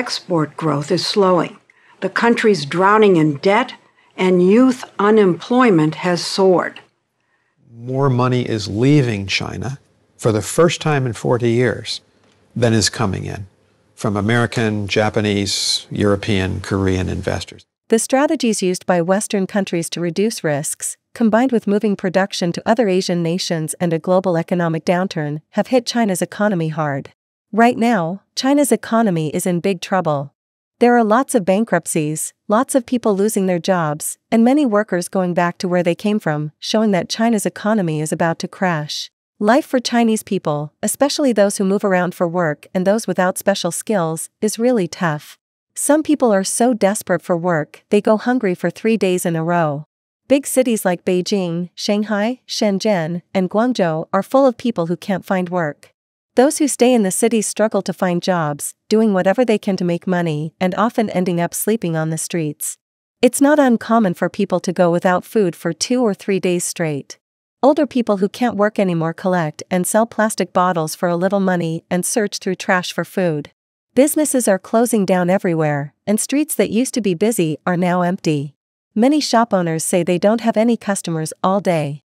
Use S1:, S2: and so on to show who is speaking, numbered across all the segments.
S1: export growth is slowing. The country's drowning in debt, and youth unemployment has soared.
S2: More money is leaving China for the first time in 40 years than is coming in from American, Japanese, European, Korean investors.
S3: The strategies used by Western countries to reduce risks, combined with moving production to other Asian nations and a global economic downturn, have hit China's economy hard. Right now, China's economy is in big trouble. There are lots of bankruptcies, lots of people losing their jobs, and many workers going back to where they came from, showing that China's economy is about to crash. Life for Chinese people, especially those who move around for work and those without special skills, is really tough. Some people are so desperate for work, they go hungry for three days in a row. Big cities like Beijing, Shanghai, Shenzhen, and Guangzhou are full of people who can't find work. Those who stay in the cities struggle to find jobs, doing whatever they can to make money, and often ending up sleeping on the streets. It's not uncommon for people to go without food for two or three days straight. Older people who can't work anymore collect and sell plastic bottles for a little money and search through trash for food. Businesses are closing down everywhere, and streets that used to be busy are now empty. Many shop owners say they don't have any customers all day.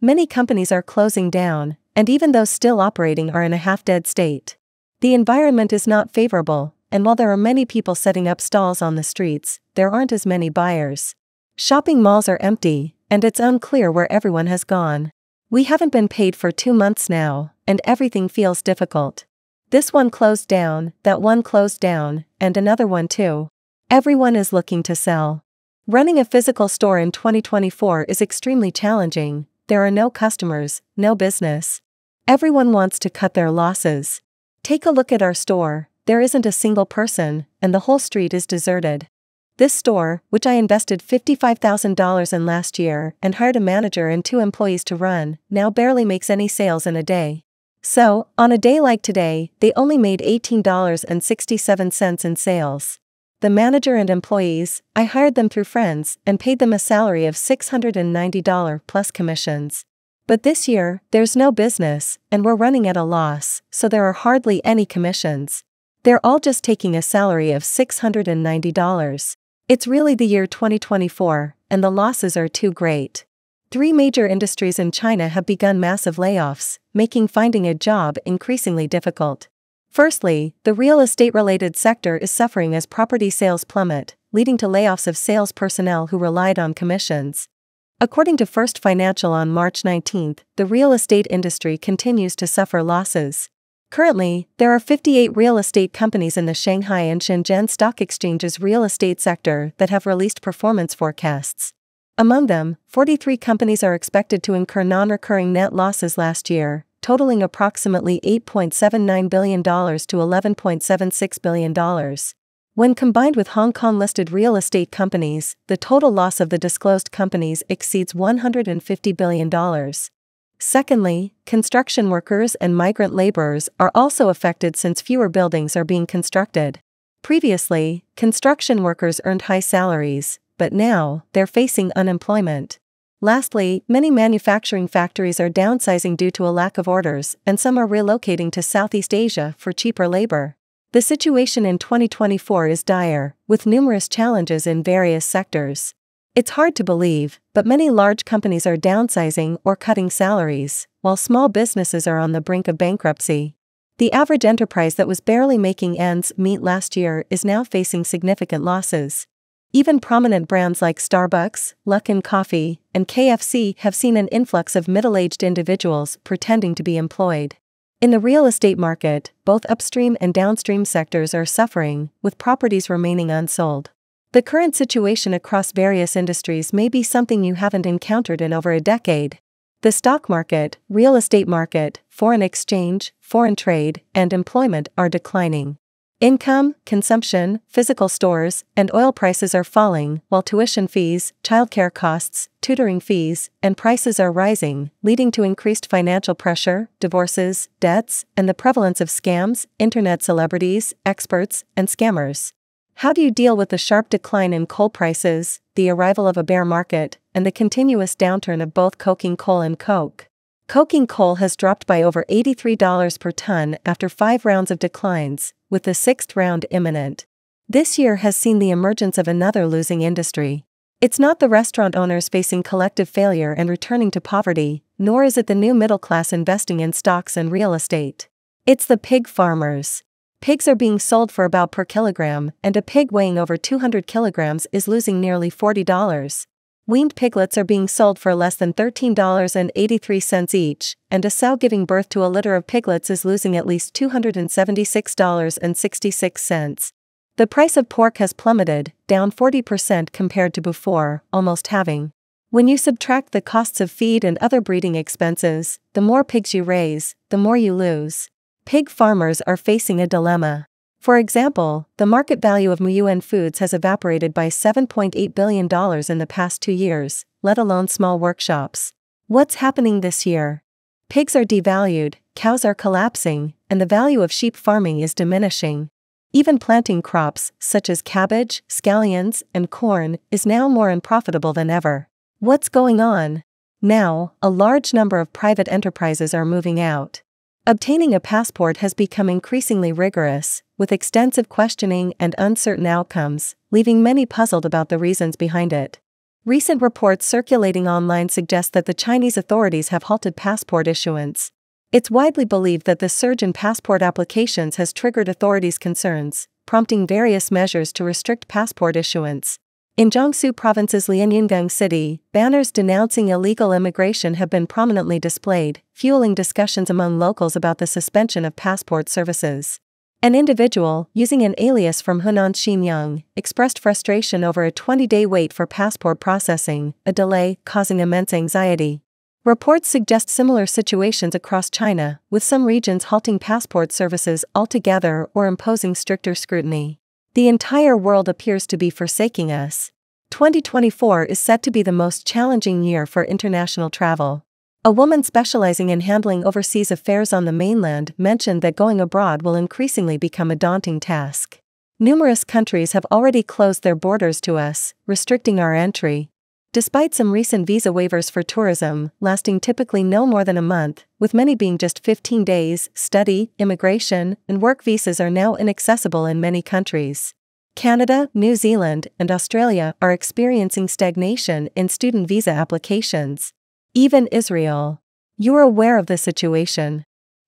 S3: Many companies are closing down, and even those still operating are in a half dead state. The environment is not favorable, and while there are many people setting up stalls on the streets, there aren't as many buyers. Shopping malls are empty, and it's unclear where everyone has gone. We haven't been paid for two months now, and everything feels difficult. This one closed down, that one closed down, and another one too. Everyone is looking to sell. Running a physical store in 2024 is extremely challenging, there are no customers, no business. Everyone wants to cut their losses. Take a look at our store, there isn't a single person, and the whole street is deserted. This store, which I invested $55,000 in last year and hired a manager and two employees to run, now barely makes any sales in a day. So, on a day like today, they only made $18.67 in sales. The manager and employees, I hired them through friends and paid them a salary of $690 plus commissions. But this year, there's no business, and we're running at a loss, so there are hardly any commissions. They're all just taking a salary of $690. It's really the year 2024, and the losses are too great. Three major industries in China have begun massive layoffs, making finding a job increasingly difficult. Firstly, the real estate related sector is suffering as property sales plummet, leading to layoffs of sales personnel who relied on commissions. According to First Financial on March 19, the real estate industry continues to suffer losses. Currently, there are 58 real estate companies in the Shanghai and Shenzhen stock exchanges real estate sector that have released performance forecasts. Among them, 43 companies are expected to incur non recurring net losses last year, totaling approximately $8.79 billion to $11.76 billion. When combined with Hong Kong listed real estate companies, the total loss of the disclosed companies exceeds $150 billion. Secondly, construction workers and migrant laborers are also affected since fewer buildings are being constructed. Previously, construction workers earned high salaries, but now, they're facing unemployment. Lastly, many manufacturing factories are downsizing due to a lack of orders, and some are relocating to Southeast Asia for cheaper labor. The situation in 2024 is dire, with numerous challenges in various sectors. It's hard to believe, but many large companies are downsizing or cutting salaries, while small businesses are on the brink of bankruptcy. The average enterprise that was barely making ends meet last year is now facing significant losses. Even prominent brands like Starbucks, Luckin Coffee, and KFC have seen an influx of middle aged individuals pretending to be employed. In the real estate market, both upstream and downstream sectors are suffering, with properties remaining unsold. The current situation across various industries may be something you haven't encountered in over a decade. The stock market, real estate market, foreign exchange, foreign trade, and employment are declining. Income, consumption, physical stores, and oil prices are falling, while tuition fees, childcare costs, tutoring fees, and prices are rising, leading to increased financial pressure, divorces, debts, and the prevalence of scams, internet celebrities, experts, and scammers. How do you deal with the sharp decline in coal prices, the arrival of a bear market, and the continuous downturn of both coking coal and coke? Coking coal has dropped by over $83 per ton after five rounds of declines, with the sixth round imminent. This year has seen the emergence of another losing industry. It's not the restaurant owners facing collective failure and returning to poverty, nor is it the new middle class investing in stocks and real estate. It's the pig farmers. Pigs are being sold for about per kilogram, and a pig weighing over 200 kilograms is losing nearly $40. Weaned piglets are being sold for less than $13.83 each, and a sow giving birth to a litter of piglets is losing at least $276.66. The price of pork has plummeted, down 40% compared to before, almost halving. When you subtract the costs of feed and other breeding expenses, the more pigs you raise, the more you lose. Pig farmers are facing a dilemma. For example, the market value of Muyuan Foods has evaporated by $7.8 billion in the past two years, let alone small workshops. What's happening this year? Pigs are devalued, cows are collapsing, and the value of sheep farming is diminishing. Even planting crops, such as cabbage, scallions, and corn, is now more unprofitable than ever. What's going on? Now, a large number of private enterprises are moving out. Obtaining a passport has become increasingly rigorous, with extensive questioning and uncertain outcomes, leaving many puzzled about the reasons behind it. Recent reports circulating online suggest that the Chinese authorities have halted passport issuance. It's widely believed that the surge in passport applications has triggered authorities' concerns, prompting various measures to restrict passport issuance. In Jiangsu Province's Lianyungang City, banners denouncing illegal immigration have been prominently displayed, fueling discussions among locals about the suspension of passport services. An individual, using an alias from Hunan Xinyang, expressed frustration over a 20 day wait for passport processing, a delay causing immense anxiety. Reports suggest similar situations across China, with some regions halting passport services altogether or imposing stricter scrutiny. The entire world appears to be forsaking us. 2024 is set to be the most challenging year for international travel. A woman specializing in handling overseas affairs on the mainland mentioned that going abroad will increasingly become a daunting task. Numerous countries have already closed their borders to us, restricting our entry. Despite some recent visa waivers for tourism, lasting typically no more than a month, with many being just 15 days, study, immigration, and work visas are now inaccessible in many countries. Canada, New Zealand, and Australia are experiencing stagnation in student visa applications. Even Israel. You're aware of the situation.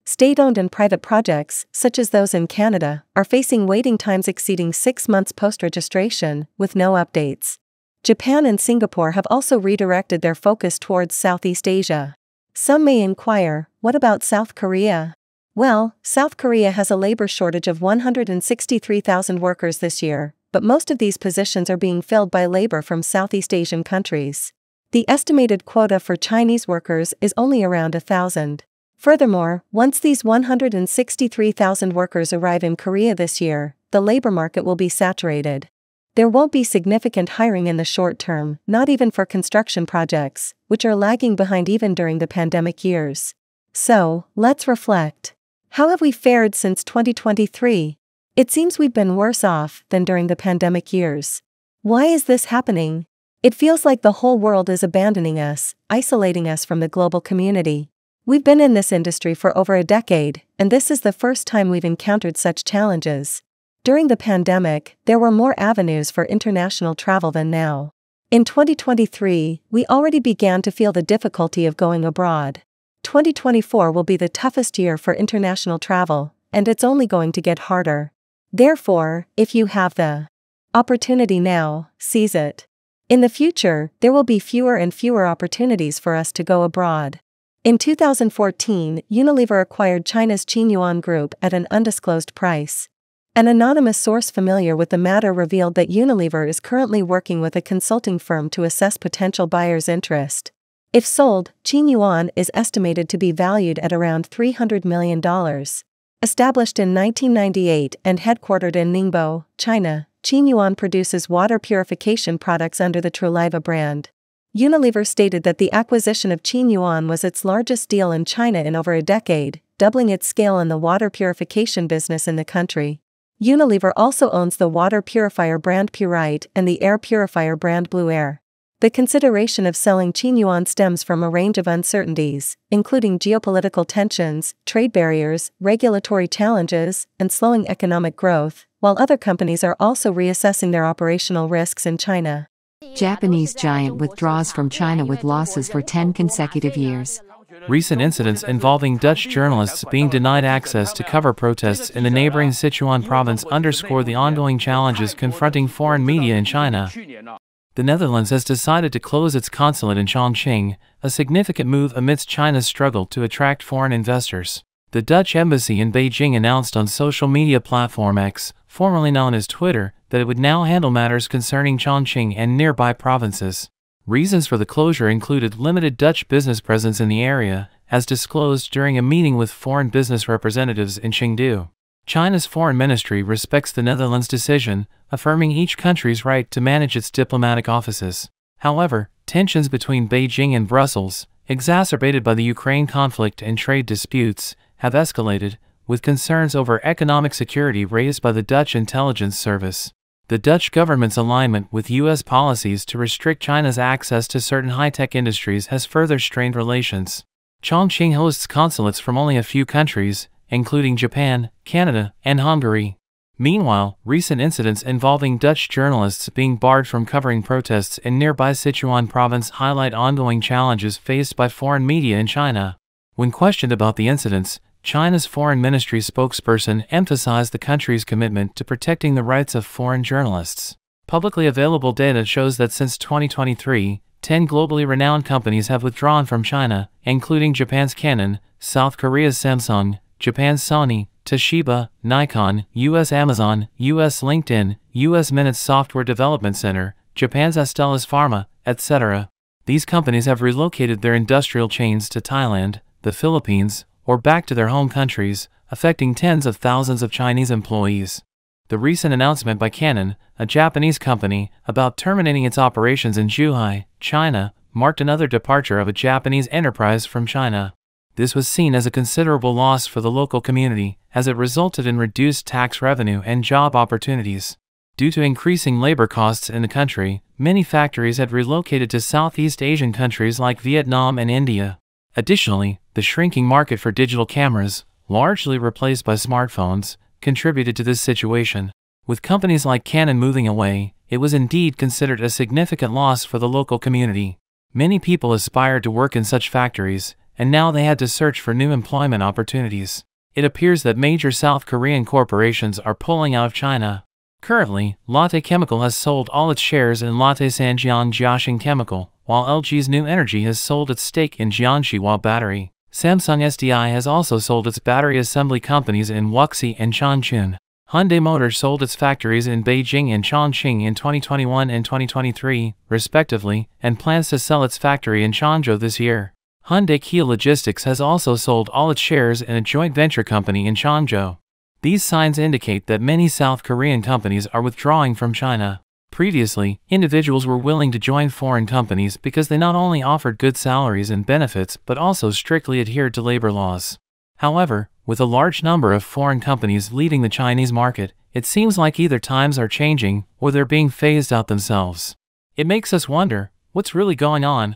S3: State owned and private projects, such as those in Canada, are facing waiting times exceeding six months post registration, with no updates. Japan and Singapore have also redirected their focus towards Southeast Asia. Some may inquire what about South Korea? Well, South Korea has a labor shortage of 163,000 workers this year, but most of these positions are being filled by labor from Southeast Asian countries. The estimated quota for Chinese workers is only around a thousand. Furthermore, once these 163,000 workers arrive in Korea this year, the labor market will be saturated. There won't be significant hiring in the short term, not even for construction projects, which are lagging behind even during the pandemic years. So, let's reflect. How have we fared since 2023? It seems we've been worse off than during the pandemic years. Why is this happening? It feels like the whole world is abandoning us, isolating us from the global community. We've been in this industry for over a decade, and this is the first time we've encountered such challenges. During the pandemic, there were more avenues for international travel than now. In 2023, we already began to feel the difficulty of going abroad. 2024 will be the toughest year for international travel, and it's only going to get harder. Therefore, if you have the opportunity now, seize it. In the future, there will be fewer and fewer opportunities for us to go abroad. In 2014, Unilever acquired China's Qinyuan Group at an undisclosed price. An anonymous source familiar with the matter revealed that Unilever is currently working with a consulting firm to assess potential buyers' interest. If sold, Qinyuan is estimated to be valued at around $300 million. Established in 1998 and headquartered in Ningbo, China, Qinyuan produces water purification products under the Truliva brand. Unilever stated that the acquisition of Qinyuan was its largest deal in China in over a decade, doubling its scale in the water purification business in the country. Unilever also owns the water purifier brand Purite and the air purifier brand Blueair. The consideration of selling Qinyuan stems from a range of uncertainties, including geopolitical tensions, trade barriers, regulatory challenges, and slowing economic growth, while other companies are also reassessing their operational risks in China.
S4: Japanese giant withdraws from China with losses for 10 consecutive years.
S5: Recent incidents involving Dutch journalists being denied access to cover protests in the neighboring Sichuan province underscore the ongoing challenges confronting foreign media in China. The Netherlands has decided to close its consulate in Chongqing, a significant move amidst China's struggle to attract foreign investors. The Dutch embassy in Beijing announced on social media platform X, formerly known as Twitter, that it would now handle matters concerning Chongqing and nearby provinces. Reasons for the closure included limited Dutch business presence in the area, as disclosed during a meeting with foreign business representatives in Chengdu. China's foreign ministry respects the Netherlands' decision, affirming each country's right to manage its diplomatic offices. However, tensions between Beijing and Brussels, exacerbated by the Ukraine conflict and trade disputes, have escalated, with concerns over economic security raised by the Dutch intelligence service. The Dutch government's alignment with U.S. policies to restrict China's access to certain high tech industries has further strained relations. Chongqing hosts consulates from only a few countries, including Japan, Canada, and Hungary. Meanwhile, recent incidents involving Dutch journalists being barred from covering protests in nearby Sichuan province highlight ongoing challenges faced by foreign media in China. When questioned about the incidents, China's foreign ministry spokesperson emphasized the country's commitment to protecting the rights of foreign journalists. Publicly available data shows that since 2023, 10 globally renowned companies have withdrawn from China, including Japan's Canon, South Korea's Samsung, Japan's Sony, Toshiba, Nikon, US Amazon, US LinkedIn, US Minutes Software Development Center, Japan's Astellas Pharma, etc. These companies have relocated their industrial chains to Thailand, the Philippines, or back to their home countries, affecting tens of thousands of Chinese employees. The recent announcement by Canon, a Japanese company, about terminating its operations in Zhuhai, China, marked another departure of a Japanese enterprise from China. This was seen as a considerable loss for the local community, as it resulted in reduced tax revenue and job opportunities. Due to increasing labor costs in the country, many factories had relocated to Southeast Asian countries like Vietnam and India. Additionally, the shrinking market for digital cameras, largely replaced by smartphones, contributed to this situation. With companies like Canon moving away, it was indeed considered a significant loss for the local community. Many people aspired to work in such factories, and now they had to search for new employment opportunities. It appears that major South Korean corporations are pulling out of China. Currently, Lotte Chemical has sold all its shares in Lotte Sanjiang Jiaxing Chemical, while LG's New Energy has sold its stake in Jianshiwa Battery. Samsung SDI has also sold its battery assembly companies in Wuxi and Changchun. Hyundai Motor sold its factories in Beijing and Chongqing in 2021 and 2023, respectively, and plans to sell its factory in Changzhou this year. Hyundai Kia Logistics has also sold all its shares in a joint venture company in Changzhou. These signs indicate that many South Korean companies are withdrawing from China. Previously, individuals were willing to join foreign companies because they not only offered good salaries and benefits but also strictly adhered to labor laws. However, with a large number of foreign companies leaving the Chinese market, it seems like either times are changing or they're being phased out themselves. It makes us wonder what's really going on?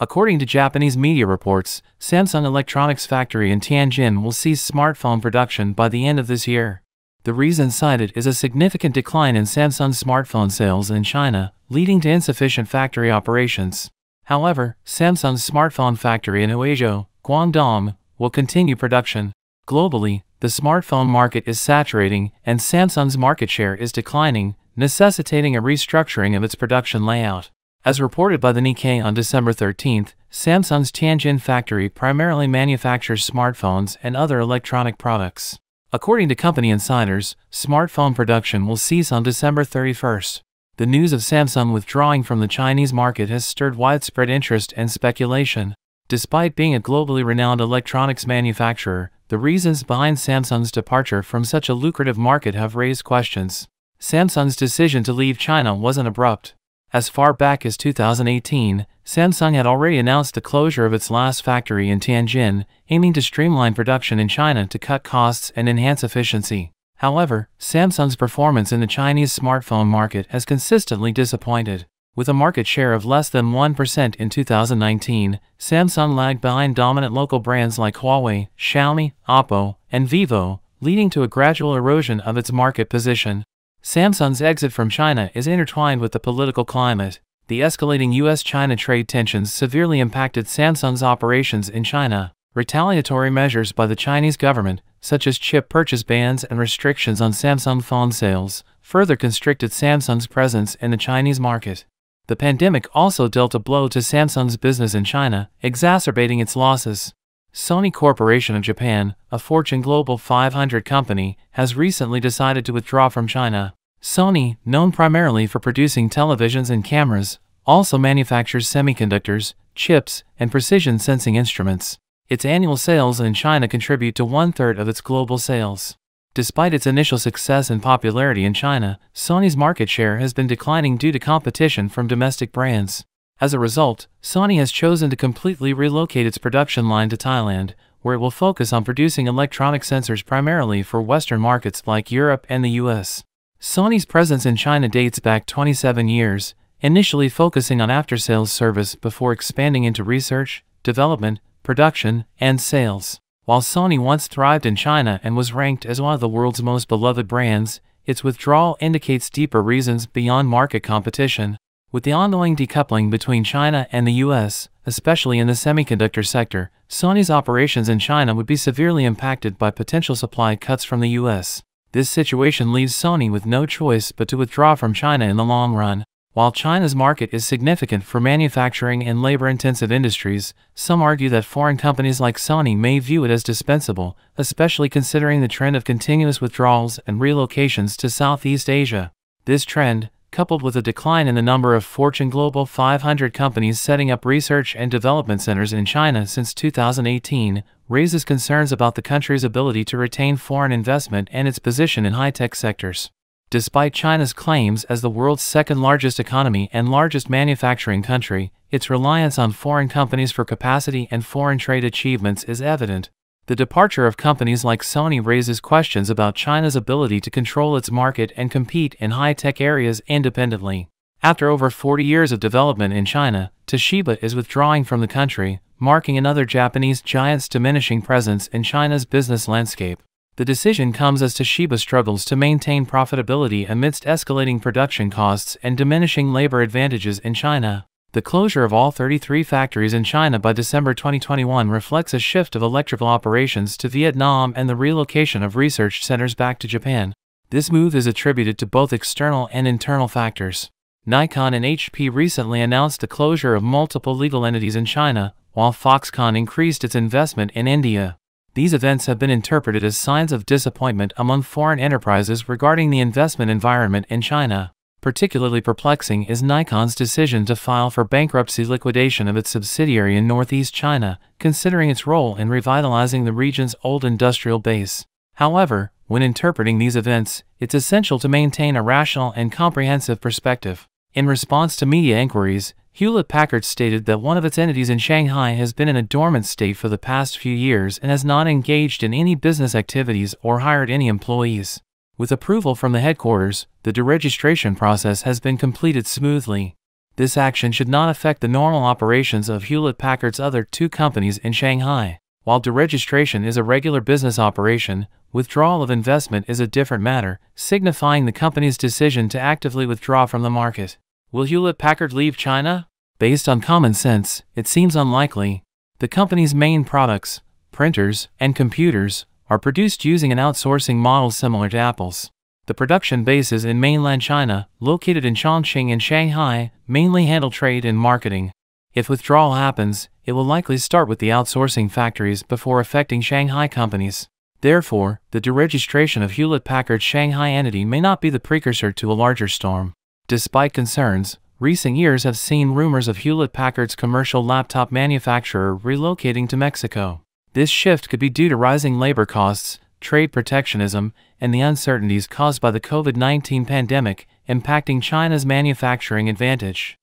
S5: According to Japanese media reports, Samsung Electronics factory in Tianjin will cease smartphone production by the end of this year. The reason cited is a significant decline in Samsung smartphone sales in China, leading to insufficient factory operations. However, Samsung's smartphone factory in Huizhou, Guangdong, will continue production. Globally, the smartphone market is saturating and Samsung's market share is declining, necessitating a restructuring of its production layout. As reported by the Nikkei on December 13, Samsung's Tianjin factory primarily manufactures smartphones and other electronic products. According to company insiders, smartphone production will cease on December 31st. The news of Samsung withdrawing from the Chinese market has stirred widespread interest and speculation. Despite being a globally renowned electronics manufacturer, the reasons behind Samsung's departure from such a lucrative market have raised questions. Samsung's decision to leave China wasn't abrupt. As far back as 2018, Samsung had already announced the closure of its last factory in Tianjin, aiming to streamline production in China to cut costs and enhance efficiency. However, Samsung's performance in the Chinese smartphone market has consistently disappointed. With a market share of less than 1% in 2019, Samsung lagged behind dominant local brands like Huawei, Xiaomi, Oppo, and Vivo, leading to a gradual erosion of its market position. Samsung's exit from China is intertwined with the political climate. The escalating US China trade tensions severely impacted Samsung's operations in China. Retaliatory measures by the Chinese government, such as chip purchase bans and restrictions on Samsung phone sales, further constricted Samsung's presence in the Chinese market. The pandemic also dealt a blow to Samsung's business in China, exacerbating its losses. Sony Corporation of Japan, a Fortune Global 500 company, has recently decided to withdraw from China. Sony, known primarily for producing televisions and cameras, also manufactures semiconductors, chips, and precision sensing instruments. Its annual sales in China contribute to one third of its global sales. Despite its initial success and popularity in China, Sony's market share has been declining due to competition from domestic brands. As a result, Sony has chosen to completely relocate its production line to Thailand, where it will focus on producing electronic sensors primarily for Western markets like Europe and the US. Sony's presence in China dates back 27 years, initially focusing on after sales service before expanding into research, development, production, and sales. While Sony once thrived in China and was ranked as one of the world's most beloved brands, its withdrawal indicates deeper reasons beyond market competition. With the ongoing decoupling between China and the US, especially in the semiconductor sector, Sony's operations in China would be severely impacted by potential supply cuts from the US. This situation leaves Sony with no choice but to withdraw from China in the long run. While China's market is significant for manufacturing and labor-intensive industries, some argue that foreign companies like Sony may view it as dispensable, especially considering the trend of continuous withdrawals and relocations to Southeast Asia. This trend, coupled with a decline in the number of Fortune Global 500 companies setting up research and development centers in China since 2018, raises concerns about the country's ability to retain foreign investment and its position in high-tech sectors. Despite China's claims as the world's second largest economy and largest manufacturing country, its reliance on foreign companies for capacity and foreign trade achievements is evident. The departure of companies like Sony raises questions about China's ability to control its market and compete in high-tech areas independently. After over 40 years of development in China, Toshiba is withdrawing from the country, marking another Japanese giant's diminishing presence in China's business landscape. The decision comes as Toshiba struggles to maintain profitability amidst escalating production costs and diminishing labor advantages in China. The closure of all 33 factories in China by December 2021 reflects a shift of electrical operations to Vietnam and the relocation of research centers back to Japan. This move is attributed to both external and internal factors. Nikon and HP recently announced the closure of multiple legal entities in China, while Foxconn increased its investment in India. These events have been interpreted as signs of disappointment among foreign enterprises regarding the investment environment in China. Particularly perplexing is Nikon's decision to file for bankruptcy liquidation of its subsidiary in northeast China, considering its role in revitalizing the region's old industrial base. However, when interpreting these events, it's essential to maintain a rational and comprehensive perspective. In response to media inquiries, Hewlett Packard stated that one of its entities in Shanghai has been in a dormant state for the past few years and has not engaged in any business activities or hired any employees. With approval from the headquarters, the deregistration process has been completed smoothly. This action should not affect the normal operations of Hewlett Packard's other two companies in Shanghai. While deregistration is a regular business operation, withdrawal of investment is a different matter, signifying the company's decision to actively withdraw from the market. Will Hewlett Packard leave China? Based on common sense, it seems unlikely. The company's main products, printers, and computers, are produced using an outsourcing model similar to Apple's. The production bases in mainland China, located in Chongqing and Shanghai, mainly handle trade and marketing. If withdrawal happens, it will likely start with the outsourcing factories before affecting Shanghai companies. Therefore, the deregistration of Hewlett Packard's Shanghai entity may not be the precursor to a larger storm. Despite concerns, recent years have seen rumors of Hewlett Packard's commercial laptop manufacturer relocating to Mexico. This shift could be due to rising labor costs, trade protectionism, and the uncertainties caused by the COVID 19 pandemic impacting China's manufacturing advantage.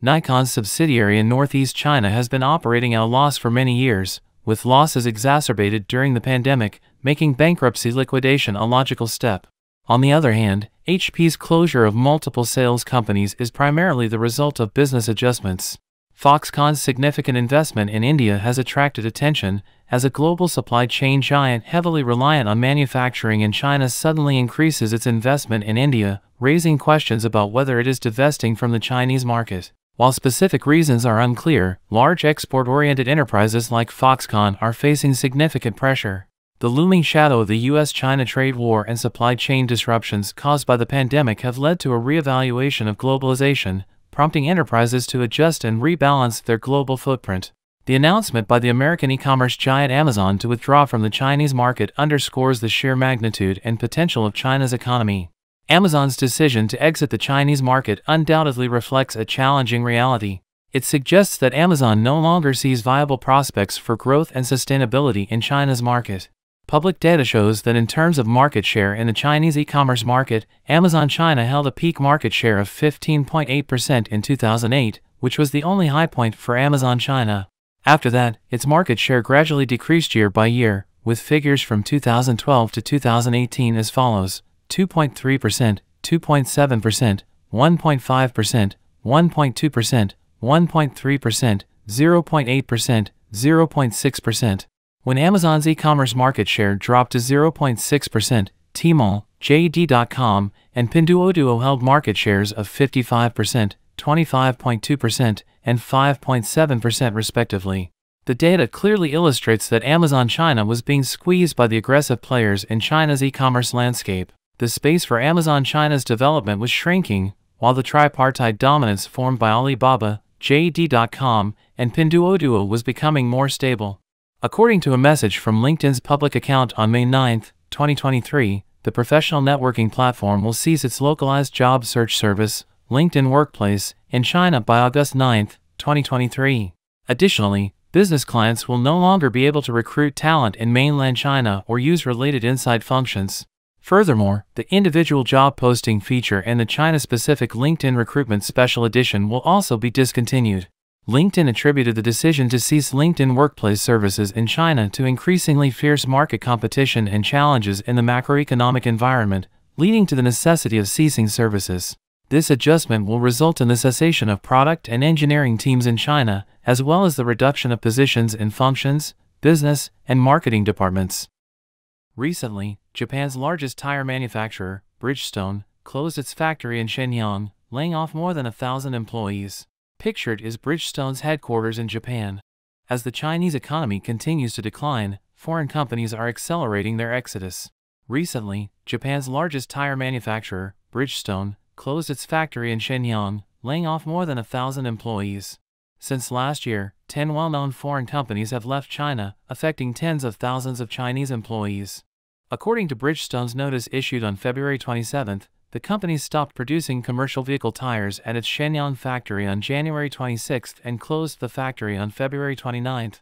S5: Nikon's subsidiary in Northeast China has been operating at a loss for many years, with losses exacerbated during the pandemic, making bankruptcy liquidation a logical step. On the other hand, HP's closure of multiple sales companies is primarily the result of business adjustments. Foxconn's significant investment in India has attracted attention, as a global supply chain giant heavily reliant on manufacturing in China suddenly increases its investment in India, raising questions about whether it is divesting from the Chinese market. While specific reasons are unclear, large export oriented enterprises like Foxconn are facing significant pressure. The looming shadow of the US China trade war and supply chain disruptions caused by the pandemic have led to a reevaluation of globalization, prompting enterprises to adjust and rebalance their global footprint. The announcement by the American e-commerce giant Amazon to withdraw from the Chinese market underscores the sheer magnitude and potential of China's economy. Amazon's decision to exit the Chinese market undoubtedly reflects a challenging reality. It suggests that Amazon no longer sees viable prospects for growth and sustainability in China's market. Public data shows that in terms of market share in the Chinese e-commerce market, Amazon China held a peak market share of 15.8% in 2008, which was the only high point for Amazon China. After that, its market share gradually decreased year by year, with figures from 2012 to 2018 as follows 2.3%, 2.7%, 1.5%, 1.2%, 1.3%, 0.8%, 0.6%. When Amazon's e-commerce market share dropped to 0.6%, Tmall, JD.com, and Pinduoduo held market shares of 55%, 25.2%, and 5.7% respectively. The data clearly illustrates that Amazon China was being squeezed by the aggressive players in China's e-commerce landscape. The space for Amazon China's development was shrinking, while the tripartite dominance formed by Alibaba, JD.com, and Pinduoduo was becoming more stable. According to a message from LinkedIn's public account on May 9, 2023, the professional networking platform will cease its localized job search service, LinkedIn Workplace, in China by August 9, 2023. Additionally, business clients will no longer be able to recruit talent in mainland China or use related inside functions. Furthermore, the individual job posting feature and the China specific LinkedIn Recruitment Special Edition will also be discontinued. LinkedIn attributed the decision to cease LinkedIn Workplace services in China to increasingly fierce market competition and challenges in the macroeconomic environment, leading to the necessity of ceasing services. This adjustment will result in the cessation of product and engineering teams in China, as well as the reduction of positions in functions, business, and marketing departments. Recently, Japan's largest tire manufacturer, Bridgestone, closed its factory in Shenyang, laying off more than a thousand employees. Pictured is Bridgestone's headquarters in Japan. As the Chinese economy continues to decline, foreign companies are accelerating their exodus. Recently, Japan's largest tire manufacturer, Bridgestone, closed its factory in Shenyang, laying off more than a thousand employees. Since last year, 10 well known foreign companies have left China, affecting tens of thousands of Chinese employees. According to Bridgestone's notice issued on February 27, the company stopped producing commercial vehicle tires at its Shenyang factory on January 26 and closed the factory on February 29.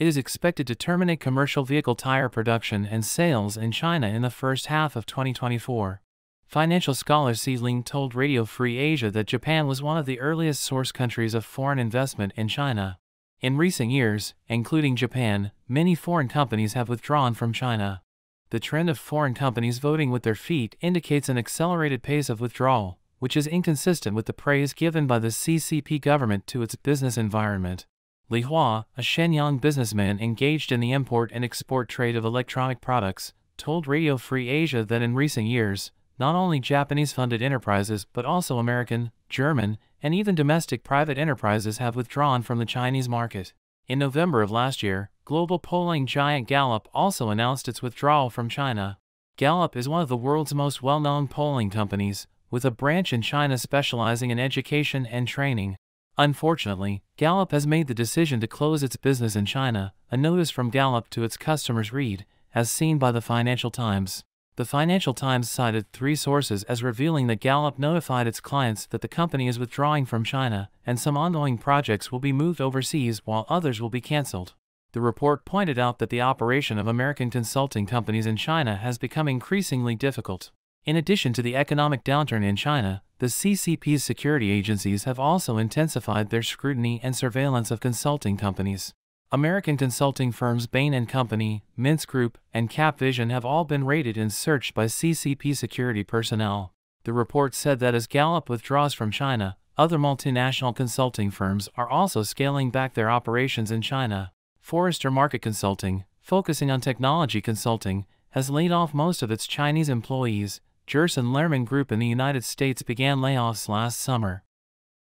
S5: It is expected to terminate commercial vehicle tire production and sales in China in the first half of 2024. Financial scholar Si Ling told Radio Free Asia that Japan was one of the earliest source countries of foreign investment in China. In recent years, including Japan, many foreign companies have withdrawn from China. The trend of foreign companies voting with their feet indicates an accelerated pace of withdrawal, which is inconsistent with the praise given by the CCP government to its business environment. Li Hua, a Shenyang businessman engaged in the import and export trade of electronic products, told Radio Free Asia that in recent years, not only Japanese funded enterprises but also American, German, and even domestic private enterprises have withdrawn from the Chinese market. In November of last year, global polling giant Gallup also announced its withdrawal from China. Gallup is one of the world's most well known polling companies, with a branch in China specializing in education and training. Unfortunately, Gallup has made the decision to close its business in China, a notice from Gallup to its customers read, as seen by the Financial Times. The Financial Times cited three sources as revealing that Gallup notified its clients that the company is withdrawing from China and some ongoing projects will be moved overseas while others will be canceled. The report pointed out that the operation of American consulting companies in China has become increasingly difficult. In addition to the economic downturn in China, the CCP's security agencies have also intensified their scrutiny and surveillance of consulting companies. American consulting firms Bain & Company, Mintz Group, and Capvision have all been raided and searched by CCP security personnel. The report said that as Gallup withdraws from China, other multinational consulting firms are also scaling back their operations in China. Forrester Market Consulting, focusing on technology consulting, has laid off most of its Chinese employees. Gerson Lehrman Group in the United States began layoffs last summer.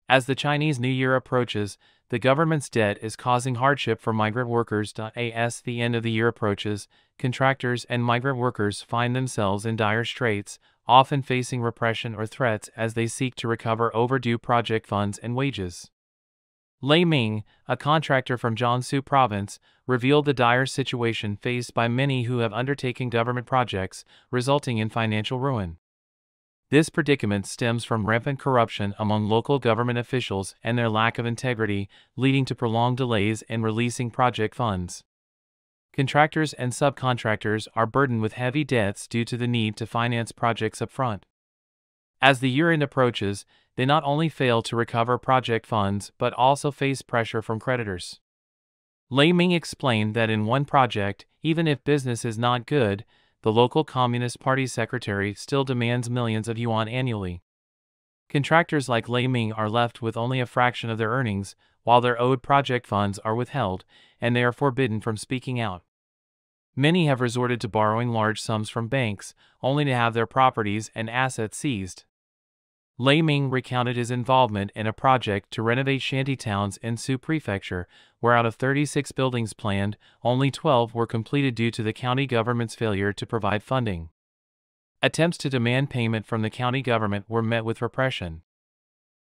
S5: As the Chinese New Year approaches, the government's debt is causing hardship for migrant workers. As the end of the year approaches, contractors and migrant workers find themselves in dire straits, often facing repression or threats as they seek to recover overdue project funds and wages. Lei Ming, a contractor from Jiangsu province, revealed the dire situation faced by many who have undertaken government projects, resulting in financial ruin. This predicament stems from rampant corruption among local government officials and their lack of integrity, leading to prolonged delays in releasing project funds. Contractors and subcontractors are burdened with heavy debts due to the need to finance projects upfront. As the year end approaches, they not only fail to recover project funds but also face pressure from creditors. Lei Ming explained that in one project, even if business is not good, the local Communist Party secretary still demands millions of yuan annually. Contractors like Lei Ming are left with only a fraction of their earnings, while their owed project funds are withheld, and they are forbidden from speaking out. Many have resorted to borrowing large sums from banks, only to have their properties and assets seized. Lei Ming recounted his involvement in a project to renovate shantytowns in Su Prefecture, where out of 36 buildings planned, only 12 were completed due to the county government's failure to provide funding. Attempts to demand payment from the county government were met with repression.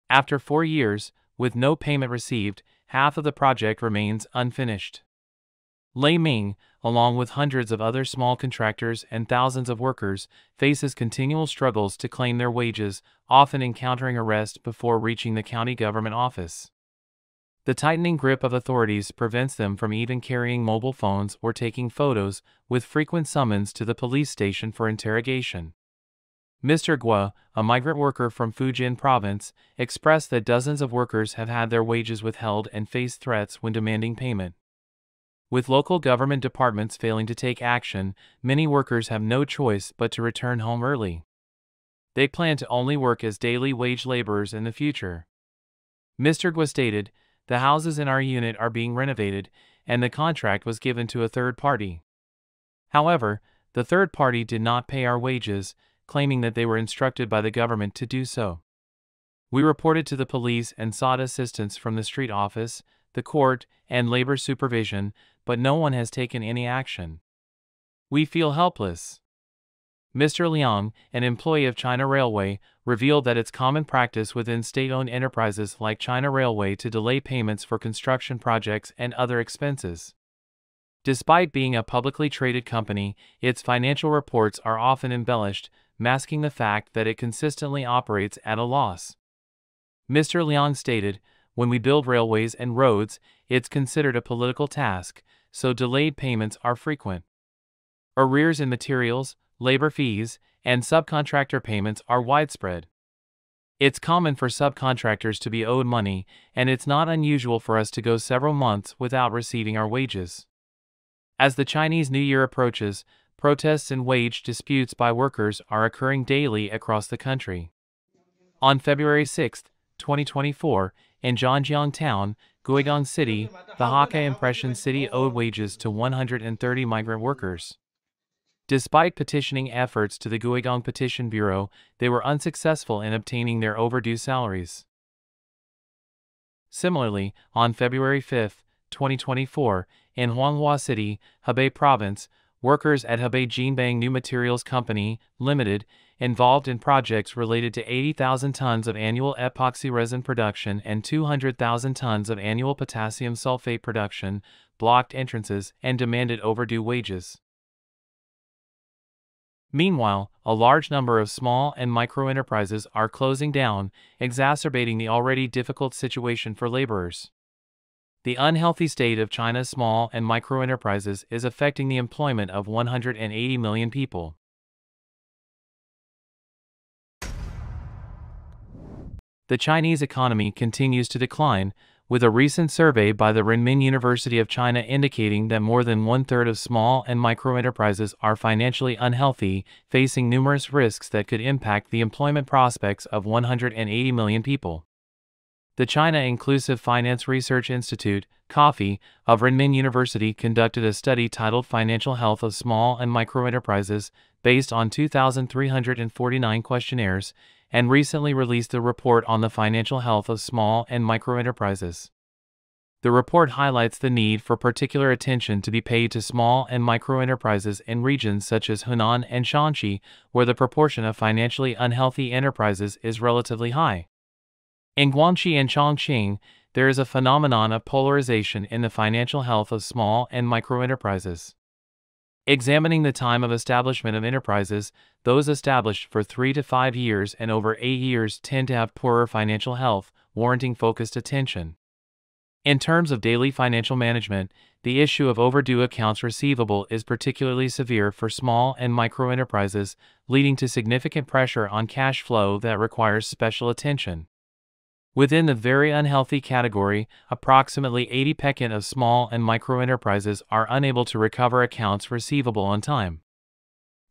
S5: After four years, with no payment received, half of the project remains unfinished. Lei Ming, along with hundreds of other small contractors and thousands of workers, faces continual struggles to claim their wages, often encountering arrest before reaching the county government office. The tightening grip of authorities prevents them from even carrying mobile phones or taking photos, with frequent summons to the police station for interrogation. Mr. Guo, a migrant worker from Fujian province, expressed that dozens of workers have had their wages withheld and face threats when demanding payment. With local government departments failing to take action, many workers have no choice but to return home early. They plan to only work as daily wage laborers in the future. Mr. Guo stated, The houses in our unit are being renovated, and the contract was given to a third party. However, the third party did not pay our wages, claiming that they were instructed by the government to do so. We reported to the police and sought assistance from the street office, the court, and labor supervision, but no one has taken any action. We feel helpless. Mr. Liang, an employee of China Railway, revealed that it's common practice within state owned enterprises like China Railway to delay payments for construction projects and other expenses. Despite being a publicly traded company, its financial reports are often embellished, masking the fact that it consistently operates at a loss. Mr. Liang stated, When we build railways and roads, it's considered a political task, so delayed payments are frequent. Arrears in materials, labor fees, and subcontractor payments are widespread. It's common for subcontractors to be owed money, and it's not unusual for us to go several months without receiving our wages. As the Chinese New Year approaches, protests and wage disputes by workers are occurring daily across the country. On February 6, 2024, in Zhangjiang Town, Guigang City, the Hakka Impression City owed wages to 130 migrant workers. Despite petitioning efforts to the Guigang Petition Bureau, they were unsuccessful in obtaining their overdue salaries. Similarly, on February 5, 2024, in Huanghua City, Hebei Province, workers at Hebei Jinbang New Materials Company, Limited, involved in projects related to 80,000 tons of annual epoxy resin production and 200,000 tons of annual potassium sulfate production, blocked entrances, and demanded overdue wages. Meanwhile, a large number of small and micro enterprises are closing down, exacerbating the already difficult situation for laborers. The unhealthy state of China's small and micro enterprises is affecting the employment of 180 million people. The Chinese economy continues to decline, with a recent survey by the Renmin University of China indicating that more than one third of small and micro enterprises are financially unhealthy, facing numerous risks that could impact the employment prospects of 180 million people. The China Inclusive Finance Research Institute, CIFI, of Renmin University conducted a study titled Financial Health of Small and Micro Enterprises based on 2,349 questionnaires and recently released a report on the financial health of small and micro enterprises. The report highlights the need for particular attention to be paid to small and micro enterprises in regions such as Hunan and Shanxi, where the proportion of financially unhealthy enterprises is relatively high. In Guangxi and Chongqing, there is a phenomenon of polarization in the financial health of small and micro enterprises. Examining the time of establishment of enterprises, those established for three to five years and over eight years tend to have poorer financial health, warranting focused attention. In terms of daily financial management, the issue of overdue accounts receivable is particularly severe for small and micro enterprises, leading to significant pressure on cash flow that requires special attention. Within the very unhealthy category, approximately 80 percent of small and micro enterprises are unable to recover accounts receivable on time.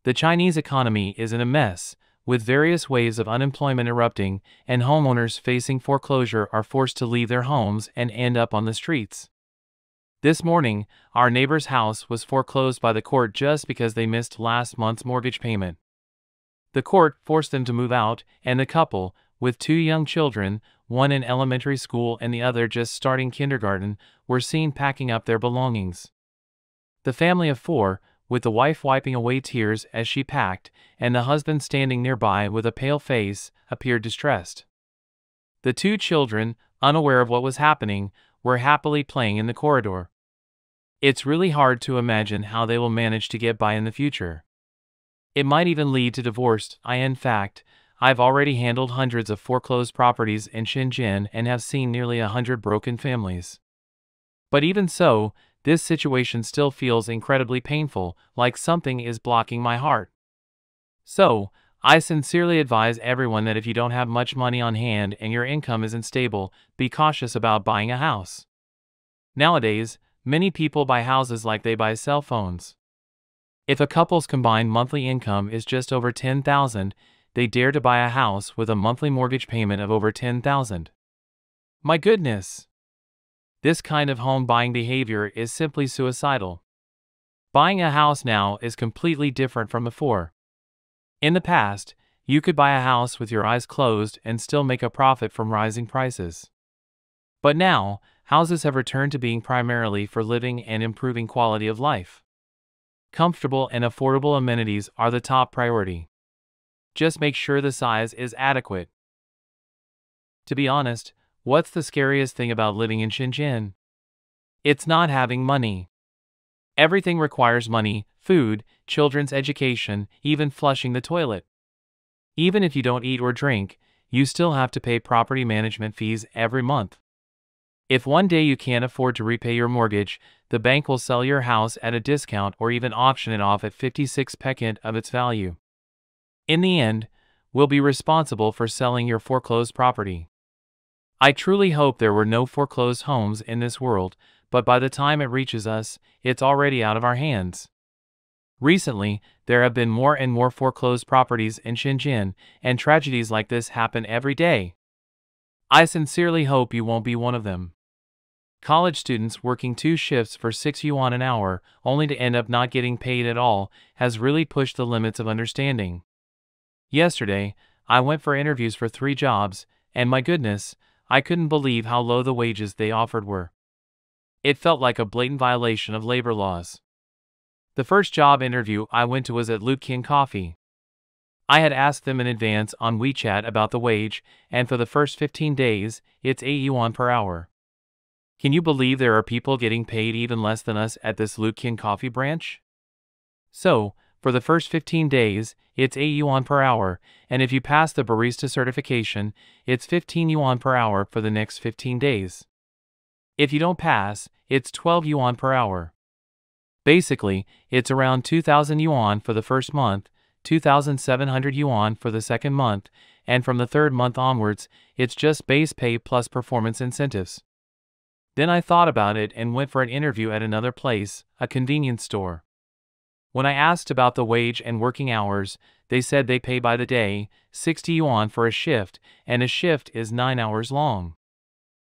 S5: The Chinese economy is in a mess, with various waves of unemployment erupting, and homeowners facing foreclosure are forced to leave their homes and end up on the streets. This morning, our neighbor's house was foreclosed by the court just because they missed last month's mortgage payment. The court forced them to move out, and the couple, with two young children, one in elementary school and the other just starting kindergarten, were seen packing up their belongings. The family of four, with the wife wiping away tears as she packed, and the husband standing nearby with a pale face, appeared distressed. The two children, unaware of what was happening, were happily playing in the corridor. It's really hard to imagine how they will manage to get by in the future. It might even lead to divorce. I, in fact, I've already handled hundreds of foreclosed properties in Shenzhen and have seen nearly a hundred broken families. But even so, this situation still feels incredibly painful, like something is blocking my heart. So, I sincerely advise everyone that if you don't have much money on hand and your income isn't stable, be cautious about buying a house. Nowadays, many people buy houses like they buy cell phones. If a couple's combined monthly income is just over 10,000, they dare to buy a house with a monthly mortgage payment of over 10,000. My goodness! This kind of home buying behavior is simply suicidal. Buying a house now is completely different from before. In the past, you could buy a house with your eyes closed and still make a profit from rising prices. But now, houses have returned to being primarily for living and improving quality of life. Comfortable and affordable amenities are the top priority. Just make sure the size is adequate. To be honest, what's the scariest thing about living in Shenzhen? It's not having money. Everything requires money food, children's education, even flushing the toilet. Even if you don't eat or drink, you still have to pay property management fees every month. If one day you can't afford to repay your mortgage, the bank will sell your house at a discount or even auction it off at 56% of its value. In the end, we'll be responsible for selling your foreclosed property. I truly hope there were no foreclosed homes in this world, but by the time it reaches us, it's already out of our hands. Recently, there have been more and more foreclosed properties in Shenzhen, and tragedies like this happen every day. I sincerely hope you won't be one of them. College students working two shifts for 6 yuan an hour, only to end up not getting paid at all, has really pushed the limits of understanding. Yesterday, I went for interviews for three jobs, and my goodness, I couldn't believe how low the wages they offered were. It felt like a blatant violation of labor laws. The first job interview I went to was at Luckin Coffee. I had asked them in advance on WeChat about the wage, and for the first 15 days, it's 8 yuan per hour. Can you believe there are people getting paid even less than us at this Luckin Coffee branch? So, for the first 15 days, it's 8 yuan per hour, and if you pass the barista certification, it's 15 yuan per hour for the next 15 days. If you don't pass, it's 12 yuan per hour. Basically, it's around 2,000 yuan for the first month, 2,700 yuan for the second month, and from the third month onwards, it's just base pay plus performance incentives. Then I thought about it and went for an interview at another place, a convenience store. When I asked about the wage and working hours, they said they pay by the day, 60 yuan for a shift, and a shift is 9 hours long.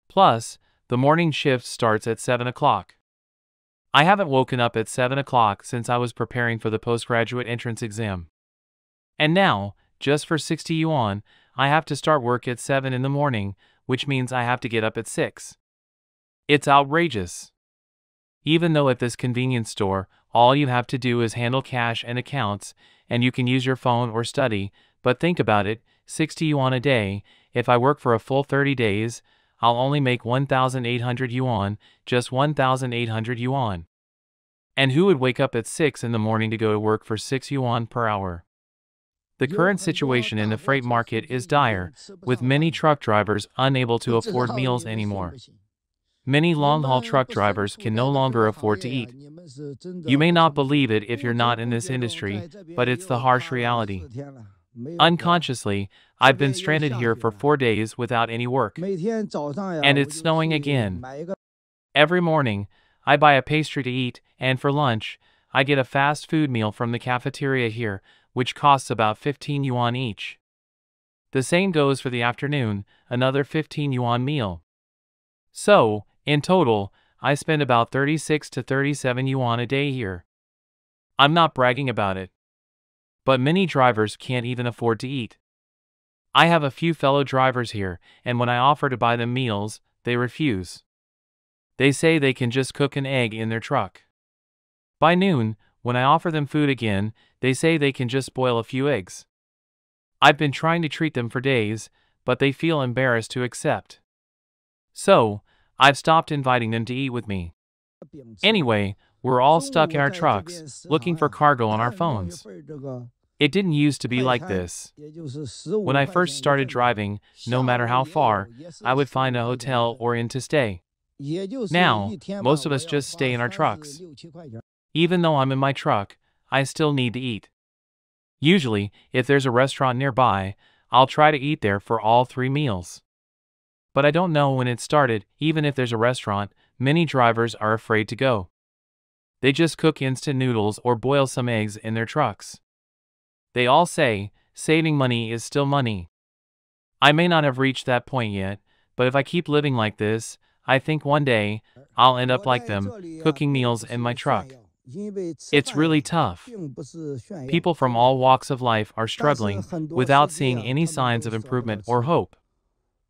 S5: Plus, the morning shift starts at 7 o'clock. I haven't woken up at 7 o'clock since I was preparing for the postgraduate entrance exam. And now, just for 60 yuan, I have to start work at 7 in the morning, which means I have to get up at 6. It's outrageous. Even though at this convenience store, all you have to do is handle cash and accounts, and you can use your phone or study, but think about it 60 yuan a day, if I work for a full 30 days, I'll only make 1,800 yuan, just 1,800 yuan. And who would wake up at 6 in the morning to go to work for 6 yuan per hour? The current situation in the freight market is dire, with many truck drivers unable to afford meals anymore. Many long haul truck drivers can no longer afford to eat. You may not believe it if you're not in this industry, but it's the harsh reality. Unconsciously, I've been stranded here for four days without any work. And it's snowing again. Every morning, I buy a pastry to eat, and for lunch, I get a fast food meal from the cafeteria here, which costs about 15 yuan each. The same goes for the afternoon, another 15 yuan meal. So, in total, I spend about 36 to 37 yuan a day here. I'm not bragging about it. But many drivers can't even afford to eat. I have a few fellow drivers here, and when I offer to buy them meals, they refuse. They say they can just cook an egg in their truck. By noon, when I offer them food again, they say they can just boil a few eggs. I've been trying to treat them for days, but they feel embarrassed to accept. So, I've stopped inviting them to eat with me. Anyway, we're all stuck in our trucks, looking for cargo on our phones. It didn't used to be like this. When I first started driving, no matter how far, I would find a hotel or inn to stay. Now, most of us just stay in our trucks. Even though I'm in my truck, I still need to eat. Usually, if there's a restaurant nearby, I'll try to eat there for all three meals. But I don't know when it started, even if there's a restaurant, many drivers are afraid to go. They just cook instant noodles or boil some eggs in their trucks. They all say, saving money is still money. I may not have reached that point yet, but if I keep living like this, I think one day, I'll end up like them, cooking meals in my truck. It's really tough. People from all walks of life are struggling without seeing any signs of improvement or hope.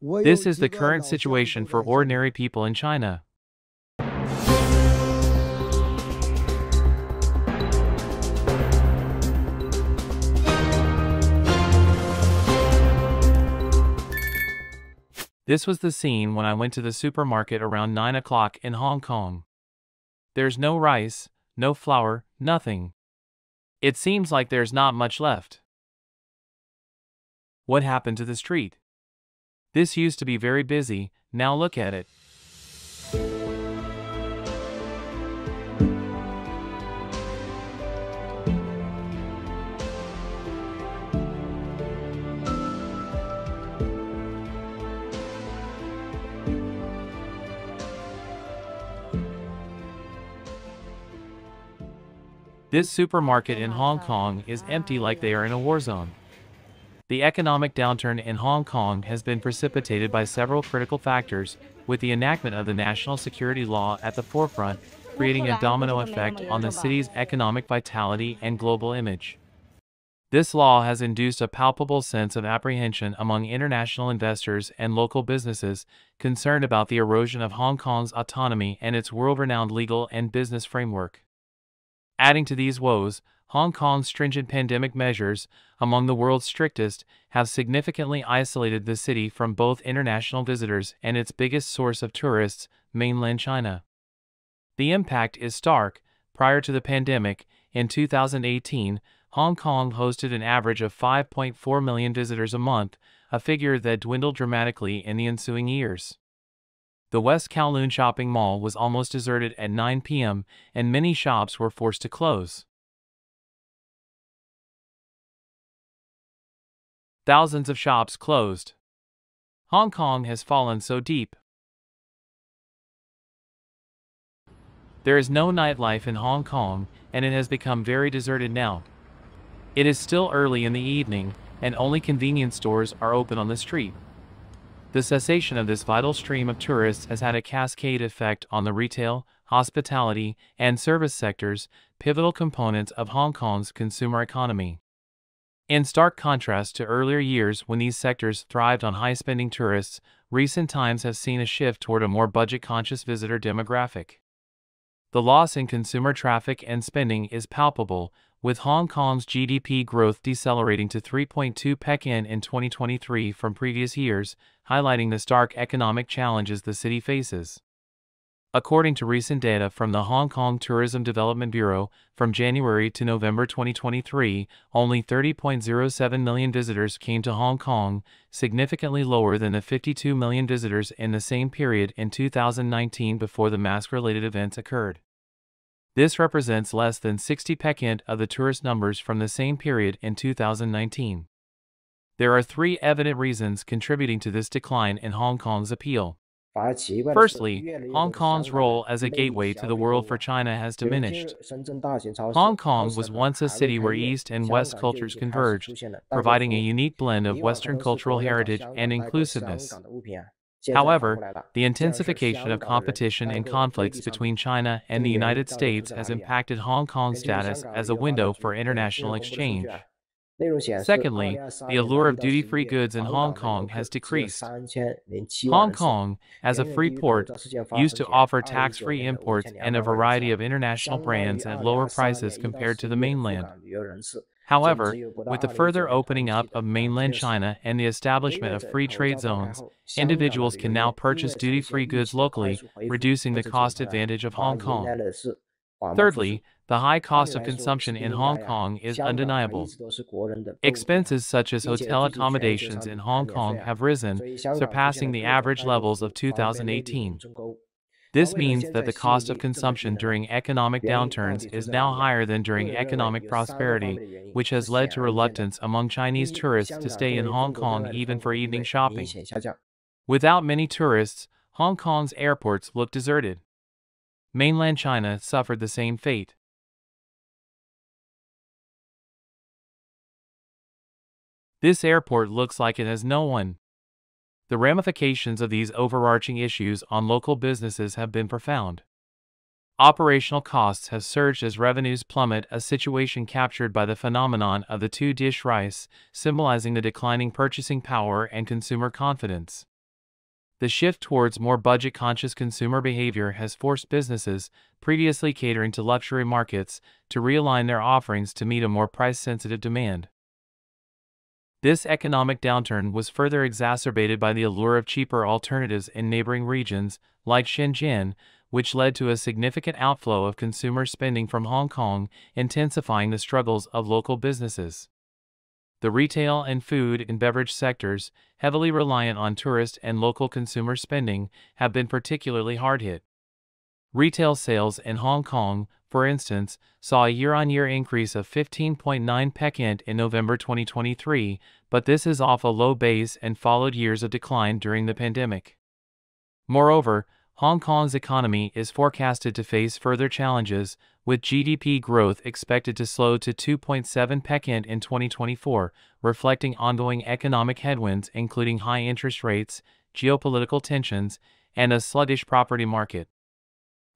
S5: This is the current situation for ordinary people in China. This was the scene when I went to the supermarket around 9 o'clock in Hong Kong. There's no rice, no flour, nothing. It seems like there's not much left. What happened to the street? This used to be very busy, now look at it. This supermarket in Hong Kong is empty like they are in a war zone. The economic downturn in Hong Kong has been precipitated by several critical factors, with the enactment of the national security law at the forefront, creating a domino effect on the city's economic vitality and global image. This law has induced a palpable sense of apprehension among international investors and local businesses concerned about the erosion of Hong Kong's autonomy and its world renowned legal and business framework. Adding to these woes, Hong Kong's stringent pandemic measures, among the world's strictest, have significantly isolated the city from both international visitors and its biggest source of tourists, mainland China. The impact is stark. Prior to the pandemic, in 2018, Hong Kong hosted an average of 5.4 million visitors a month, a figure that dwindled dramatically in the ensuing years. The West Kowloon shopping mall was almost deserted at 9 p.m., and many shops were forced to close. Thousands of shops closed. Hong Kong has fallen so deep. There is no nightlife in Hong Kong, and it has become very deserted now. It is still early in the evening, and only convenience stores are open on the street. The cessation of this vital stream of tourists has had a cascade effect on the retail, hospitality, and service sectors, pivotal components of Hong Kong's consumer economy. In stark contrast to earlier years when these sectors thrived on high spending tourists, recent times have seen a shift toward a more budget conscious visitor demographic. The loss in consumer traffic and spending is palpable, with Hong Kong's GDP growth decelerating to 3.2 Pekin in 2023 from previous years, highlighting the stark economic challenges the city faces. According to recent data from the Hong Kong Tourism Development Bureau, from January to November 2023, only 30.07 million visitors came to Hong Kong, significantly lower than the 52 million visitors in the same period in 2019 before the mask-related events occurred. This represents less than 60 Pekin of the tourist numbers from the same period in 2019. There are three evident reasons contributing to this decline in Hong Kong's appeal. Firstly, Hong Kong's role as a gateway to the world for China has diminished. Hong Kong was once a city where East and West cultures converged, providing a unique blend of Western cultural heritage and inclusiveness. However, the intensification of competition and conflicts between China and the United States has impacted Hong Kong's status as a window for international exchange. Secondly, the allure of duty free goods in Hong Kong has decreased. Hong Kong, as a free port, used to offer tax free imports and a variety of international brands at lower prices compared to the mainland. However, with the further opening up of mainland China and the establishment of free trade zones, individuals can now purchase duty-free goods locally, reducing the cost advantage of Hong Kong. Thirdly, the high cost of consumption in Hong Kong is undeniable. Expenses such as hotel accommodations in Hong Kong have risen, surpassing the average levels of 2018. This means that the cost of consumption during economic downturns is now higher than during economic prosperity, which has led to reluctance among Chinese tourists to stay in Hong Kong even for evening shopping. Without many tourists, Hong Kong's airports look deserted. Mainland China suffered the same fate. This airport looks like it has no one. The ramifications of these overarching issues on local businesses have been profound. Operational costs have surged as revenues plummet, a situation captured by the phenomenon of the two dish rice, symbolizing the declining purchasing power and consumer confidence. The shift towards more budget conscious consumer behavior has forced businesses, previously catering to luxury markets, to realign their offerings to meet a more price sensitive demand. This economic downturn was further exacerbated by the allure of cheaper alternatives in neighboring regions, like Shenzhen, which led to a significant outflow of consumer spending from Hong Kong, intensifying the struggles of local businesses. The retail and food and beverage sectors, heavily reliant on tourist and local consumer spending, have been particularly hard hit. Retail sales in Hong Kong, for instance, saw a year-on-year increase of 15.9 Pekin in November 2023, but this is off a low base and followed years of decline during the pandemic. Moreover, Hong Kong's economy is forecasted to face further challenges, with GDP growth expected to slow to 2.7 Pekin in 2024, reflecting ongoing economic headwinds including high interest rates, geopolitical tensions, and a sluggish property market.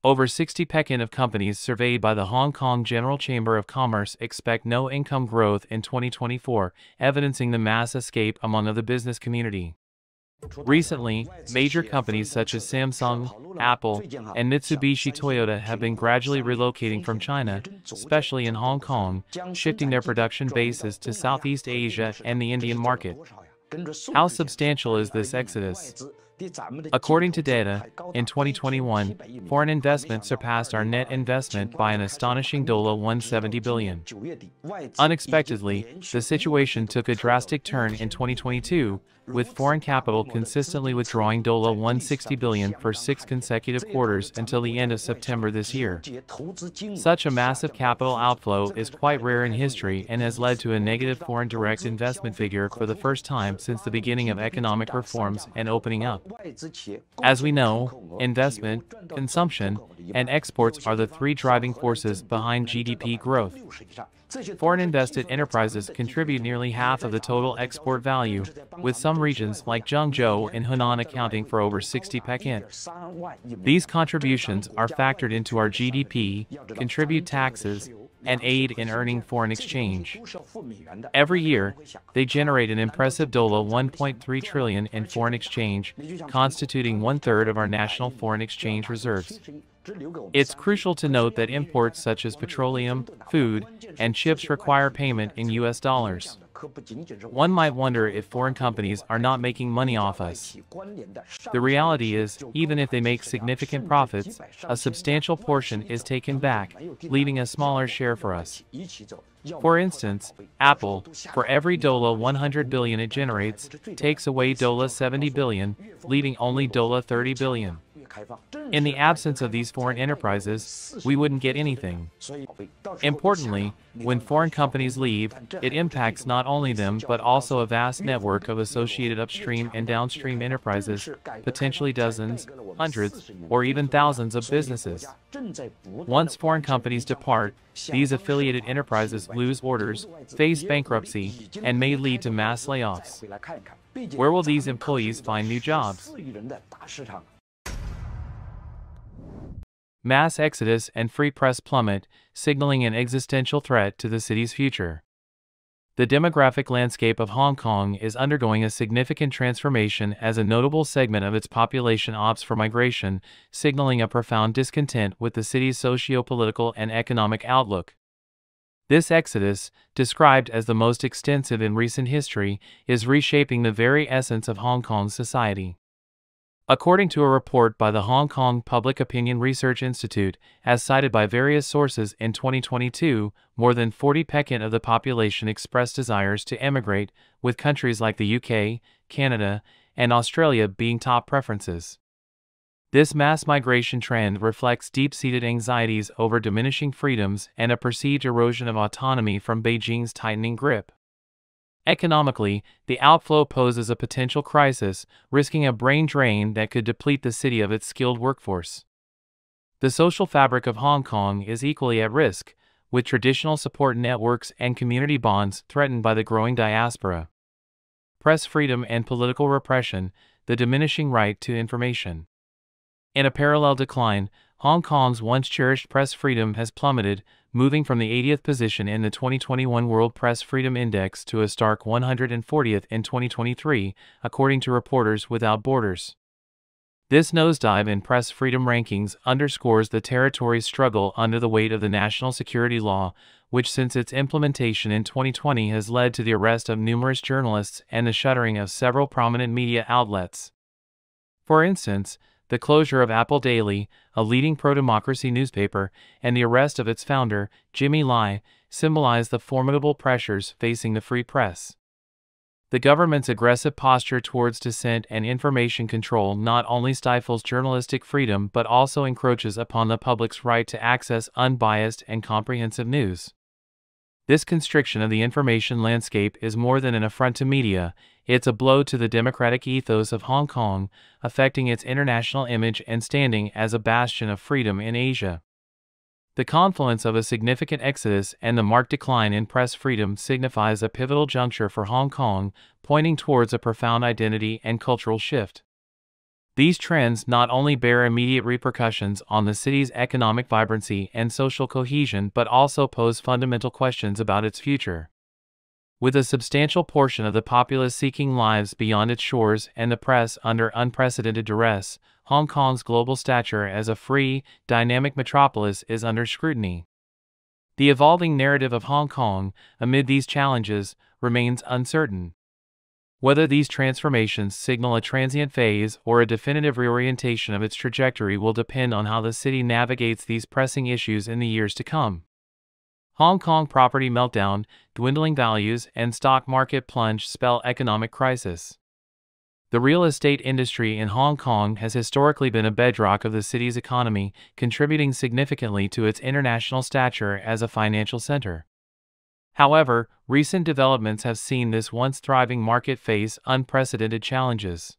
S5: Over 60 Pekin of companies surveyed by the Hong Kong General Chamber of Commerce expect no income growth in 2024, evidencing the mass escape among the business community. Recently, major companies such as Samsung, Apple, and Mitsubishi Toyota have been gradually relocating from China, especially in Hong Kong, shifting their production bases to Southeast Asia and the Indian market. How substantial is this exodus? According to data, in 2021, foreign investment surpassed our net investment by an astonishing $170 170 billion. Unexpectedly, the situation took a drastic turn in 2022, with foreign capital consistently withdrawing $160 160 billion for six consecutive quarters until the end of September this year. Such a massive capital outflow is quite rare in history and has led to a negative foreign direct investment figure for the first time since the beginning of economic reforms and opening up. As we know, investment, consumption, and exports are the three driving forces behind GDP growth. Foreign invested enterprises contribute nearly half of the total export value, with some regions like Zhengzhou and Hunan accounting for over 60 percent. These contributions are factored into our GDP, contribute taxes, and aid in earning foreign exchange. Every year, they generate an impressive DOLA 1.3 trillion in foreign exchange, constituting one-third of our national foreign exchange reserves. It's crucial to note that imports such as petroleum, food, and chips require payment in US dollars. One might wonder if foreign companies are not making money off us. The reality is, even if they make significant profits, a substantial portion is taken back, leaving a smaller share for us. For instance, Apple, for every DOLA 100 billion it generates, takes away DOLA 70 billion, leaving only DOLA 30 billion. In the absence of these foreign enterprises, we wouldn't get anything. Importantly, when foreign companies leave, it impacts not only them but also a vast network of associated upstream and downstream enterprises, potentially dozens, hundreds, or even thousands of businesses. Once foreign companies depart, these affiliated enterprises lose orders, face bankruptcy, and may lead to mass layoffs. Where will these employees find new jobs? Mass exodus and free press plummet, signaling an existential threat to the city's future. The demographic landscape of Hong Kong is undergoing a significant transformation as a notable segment of its population opts for migration, signaling a profound discontent with the city's socio-political and economic outlook. This exodus, described as the most extensive in recent history, is reshaping the very essence of Hong Kong's society. According to a report by the Hong Kong Public Opinion Research Institute, as cited by various sources in 2022, more than 40% of the population expressed desires to emigrate, with countries like the UK, Canada, and Australia being top preferences. This mass migration trend reflects deep seated anxieties over diminishing freedoms and a perceived erosion of autonomy from Beijing's tightening grip. Economically, the outflow poses a potential crisis, risking a brain drain that could deplete the city of its skilled workforce. The social fabric of Hong Kong is equally at risk, with traditional support networks and community bonds threatened by the growing diaspora. Press freedom and political repression, the diminishing right to information. In a parallel decline, Hong Kong's once cherished press freedom has plummeted, moving from the 80th position in the 2021 World Press Freedom Index to a stark 140th in 2023, according to Reporters Without Borders. This nosedive in press freedom rankings underscores the territory's struggle under the weight of the national security law, which since its implementation in 2020 has led to the arrest of numerous journalists and the shuttering of several prominent media outlets. For instance, the closure of Apple Daily, a leading pro democracy newspaper, and the arrest of its founder, Jimmy Lai, symbolize the formidable pressures facing the free press. The government's aggressive posture towards dissent and information control not only stifles journalistic freedom but also encroaches upon the public's right to access unbiased and comprehensive news. This constriction of the information landscape is more than an affront to media, it's a blow to the democratic ethos of Hong Kong, affecting its international image and standing as a bastion of freedom in Asia. The confluence of a significant exodus and the marked decline in press freedom signifies a pivotal juncture for Hong Kong, pointing towards a profound identity and cultural shift. These trends not only bear immediate repercussions on the city's economic vibrancy and social cohesion but also pose fundamental questions about its future. With a substantial portion of the populace seeking lives beyond its shores and the press under unprecedented duress, Hong Kong's global stature as a free, dynamic metropolis is under scrutiny. The evolving narrative of Hong Kong, amid these challenges, remains uncertain. Whether these transformations signal a transient phase or a definitive reorientation of its trajectory will depend on how the city navigates these pressing issues in the years to come. Hong Kong property meltdown, dwindling values, and stock market plunge spell economic crisis. The real estate industry in Hong Kong has historically been a bedrock of the city's economy, contributing significantly to its international stature as a financial center. However, recent developments have seen this once thriving market face unprecedented challenges.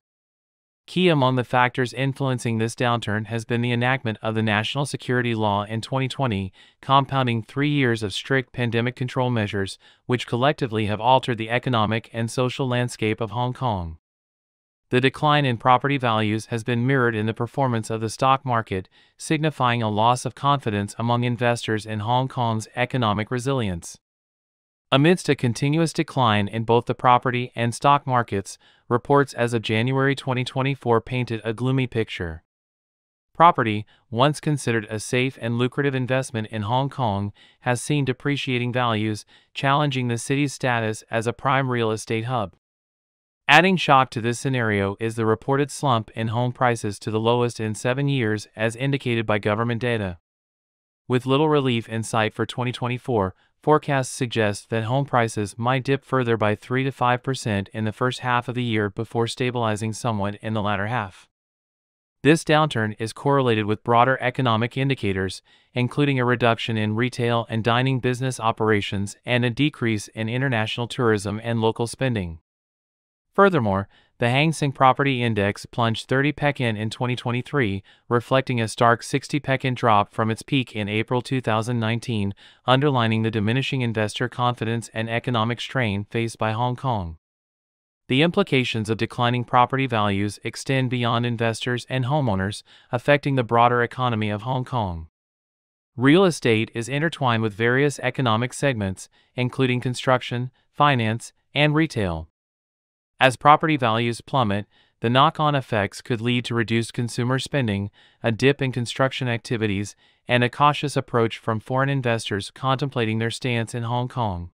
S5: Key among the factors influencing this downturn has been the enactment of the National Security Law in 2020, compounding three years of strict pandemic control measures, which collectively have altered the economic and social landscape of Hong Kong. The decline in property values has been mirrored in the performance of the stock market, signifying a loss of confidence among investors in Hong Kong's economic resilience. Amidst a continuous decline in both the property and stock markets, reports as of January 2024 painted a gloomy picture. Property, once considered a safe and lucrative investment in Hong Kong, has seen depreciating values, challenging the city's status as a prime real estate hub. Adding shock to this scenario is the reported slump in home prices to the lowest in seven years as indicated by government data. With little relief in sight for 2024, Forecasts suggest that home prices might dip further by 3 to 5% in the first half of the year before stabilizing somewhat in the latter half. This downturn is correlated with broader economic indicators, including a reduction in retail and dining business operations and a decrease in international tourism and local spending. Furthermore, the Hang Seng Property Index plunged 30 Pekin in 2023, reflecting a stark 60 Pekin drop from its peak in April 2019, underlining the diminishing investor confidence and economic strain faced by Hong Kong. The implications of declining property values extend beyond investors and homeowners, affecting the broader economy of Hong Kong. Real estate is intertwined with various economic segments, including construction, finance, and retail. As property values plummet, the knock on effects could lead to reduced consumer spending, a dip in construction activities, and a cautious approach from foreign investors contemplating their stance in Hong Kong.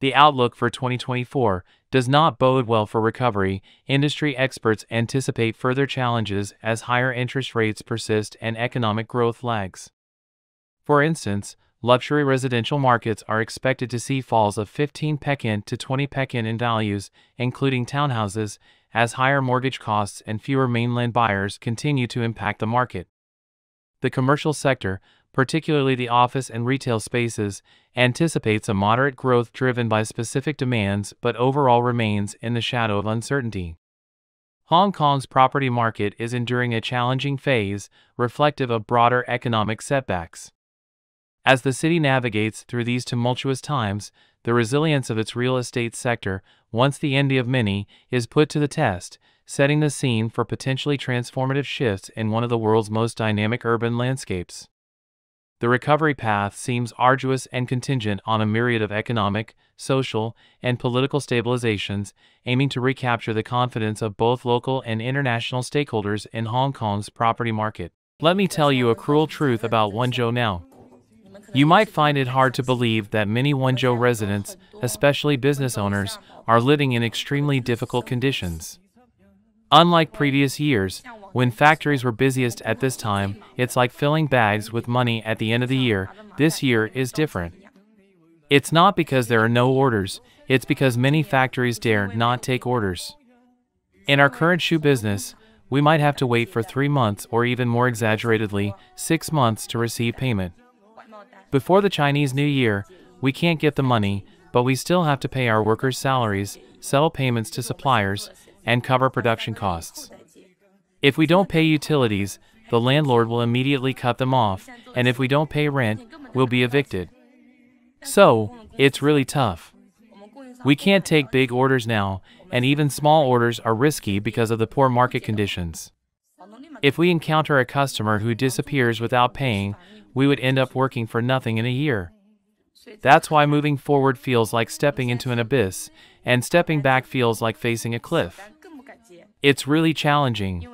S5: The outlook for 2024 does not bode well for recovery. Industry experts anticipate further challenges as higher interest rates persist and economic growth lags. For instance, luxury residential markets are expected to see falls of 15 Pekin to 20 Pekin in values, including townhouses, as higher mortgage costs and fewer mainland buyers continue to impact the market. The commercial sector, particularly the office and retail spaces, anticipates a moderate growth driven by specific demands but overall remains in the shadow of uncertainty. Hong Kong's property market is enduring a challenging phase, reflective of broader economic setbacks. As the city navigates through these tumultuous times, the resilience of its real estate sector, once the envy of many, is put to the test, setting the scene for potentially transformative shifts in one of the world's most dynamic urban landscapes. The recovery path seems arduous and contingent on a myriad of economic, social, and political stabilizations, aiming to recapture the confidence of both local and international stakeholders in Hong Kong's property market. Let me tell you a cruel truth about Wenzhou now. You might find it hard to believe that many Wenzhou residents, especially business owners, are living in extremely difficult conditions. Unlike previous years, when factories were busiest at this time, it's like filling bags with money at the end of the year. This year is different. It's not because there are no orders, it's because many factories dare not take orders. In our current shoe business, we might have to wait for three months or even more exaggeratedly, six months to receive payment. Before the Chinese New Year, we can't get the money, but we still have to pay our workers' salaries, settle payments to suppliers, and cover production costs. If we don't pay utilities, the landlord will immediately cut them off, and if we don't pay rent, we'll be evicted. So, it's really tough. We can't take big orders now, and even small orders are risky because of the poor market conditions. If we encounter a customer who disappears without paying, we would end up working for nothing in a year. That's why moving forward feels like stepping into an abyss, and stepping back feels like facing a cliff. It's really challenging.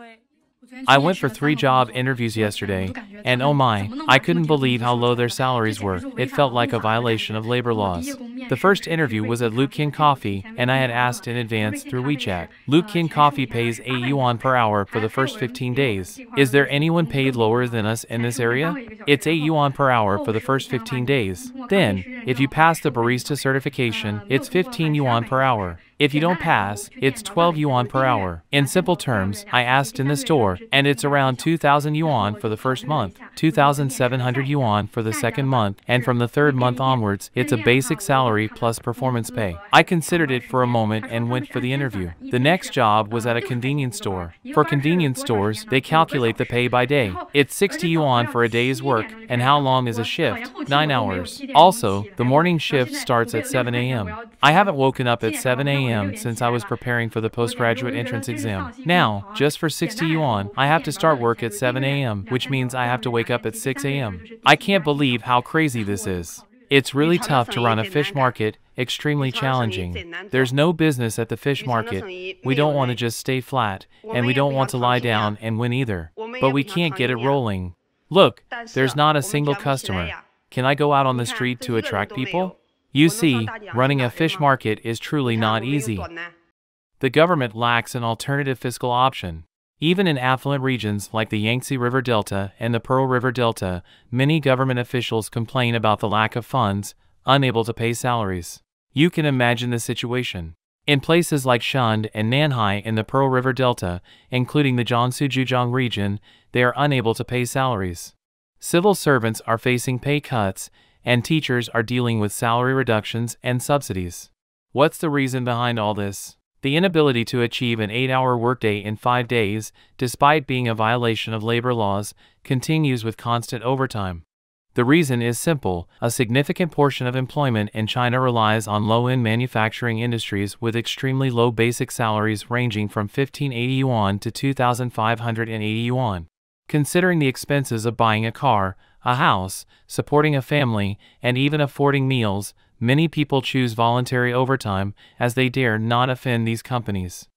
S5: I went for three job interviews yesterday, and oh my, I couldn't believe how low their salaries were. It felt like a violation of labor laws. The first interview was at Luckin Coffee, and I had asked in advance through WeChat. Luckin Coffee pays 8 yuan per hour for the first 15 days. Is there anyone paid lower than us in this area? It's 8 yuan per hour for the first 15 days. Then, if you pass the barista certification, it's 15 yuan per hour. If you don't pass, it's 12 yuan per hour. In simple terms, I asked in the store, and it's around 2,000 yuan for the first month. 2,700 yuan for the second month, and from the third month onwards, it's a basic salary plus performance pay. I considered it for a moment and went for the interview. The next job was at a convenience store. For convenience stores, they calculate the pay by day. It's 60 yuan for a day's work, and how long is a shift? 9 hours. Also, the morning shift starts at 7 a.m. I haven't woken up at 7 a.m. since I was preparing for the postgraduate entrance exam. Now, just for 60 yuan, I have to start work at 7 a.m., which means I have to wake up at 6 a.m. I can't believe how crazy this is. It's really tough to run a fish market, extremely challenging. There's no business at the fish market. We don't want to just stay flat, and we don't want to lie down and win either. But we can't get it rolling. Look, there's not a single customer. Can I go out on the street to attract people? You see, running a fish market is truly not easy. The government lacks an alternative fiscal option. Even in affluent regions like the Yangtze River Delta and the Pearl River Delta, many government officials complain about the lack of funds, unable to pay salaries. You can imagine the situation. In places like Shunde and Nanhai in the Pearl River Delta, including the Jiangsu-Zhejiang region, they are unable to pay salaries. Civil servants are facing pay cuts, and teachers are dealing with salary reductions and subsidies. What's the reason behind all this? The inability to achieve an eight hour workday in five days, despite being a violation of labor laws, continues with constant overtime. The reason is simple a significant portion of employment in China relies on low end manufacturing industries with extremely low basic salaries ranging from 1580 yuan to 2580 yuan. Considering the expenses of buying a car, a house, supporting a family, and even affording meals, many people choose voluntary overtime as they dare not offend these companies.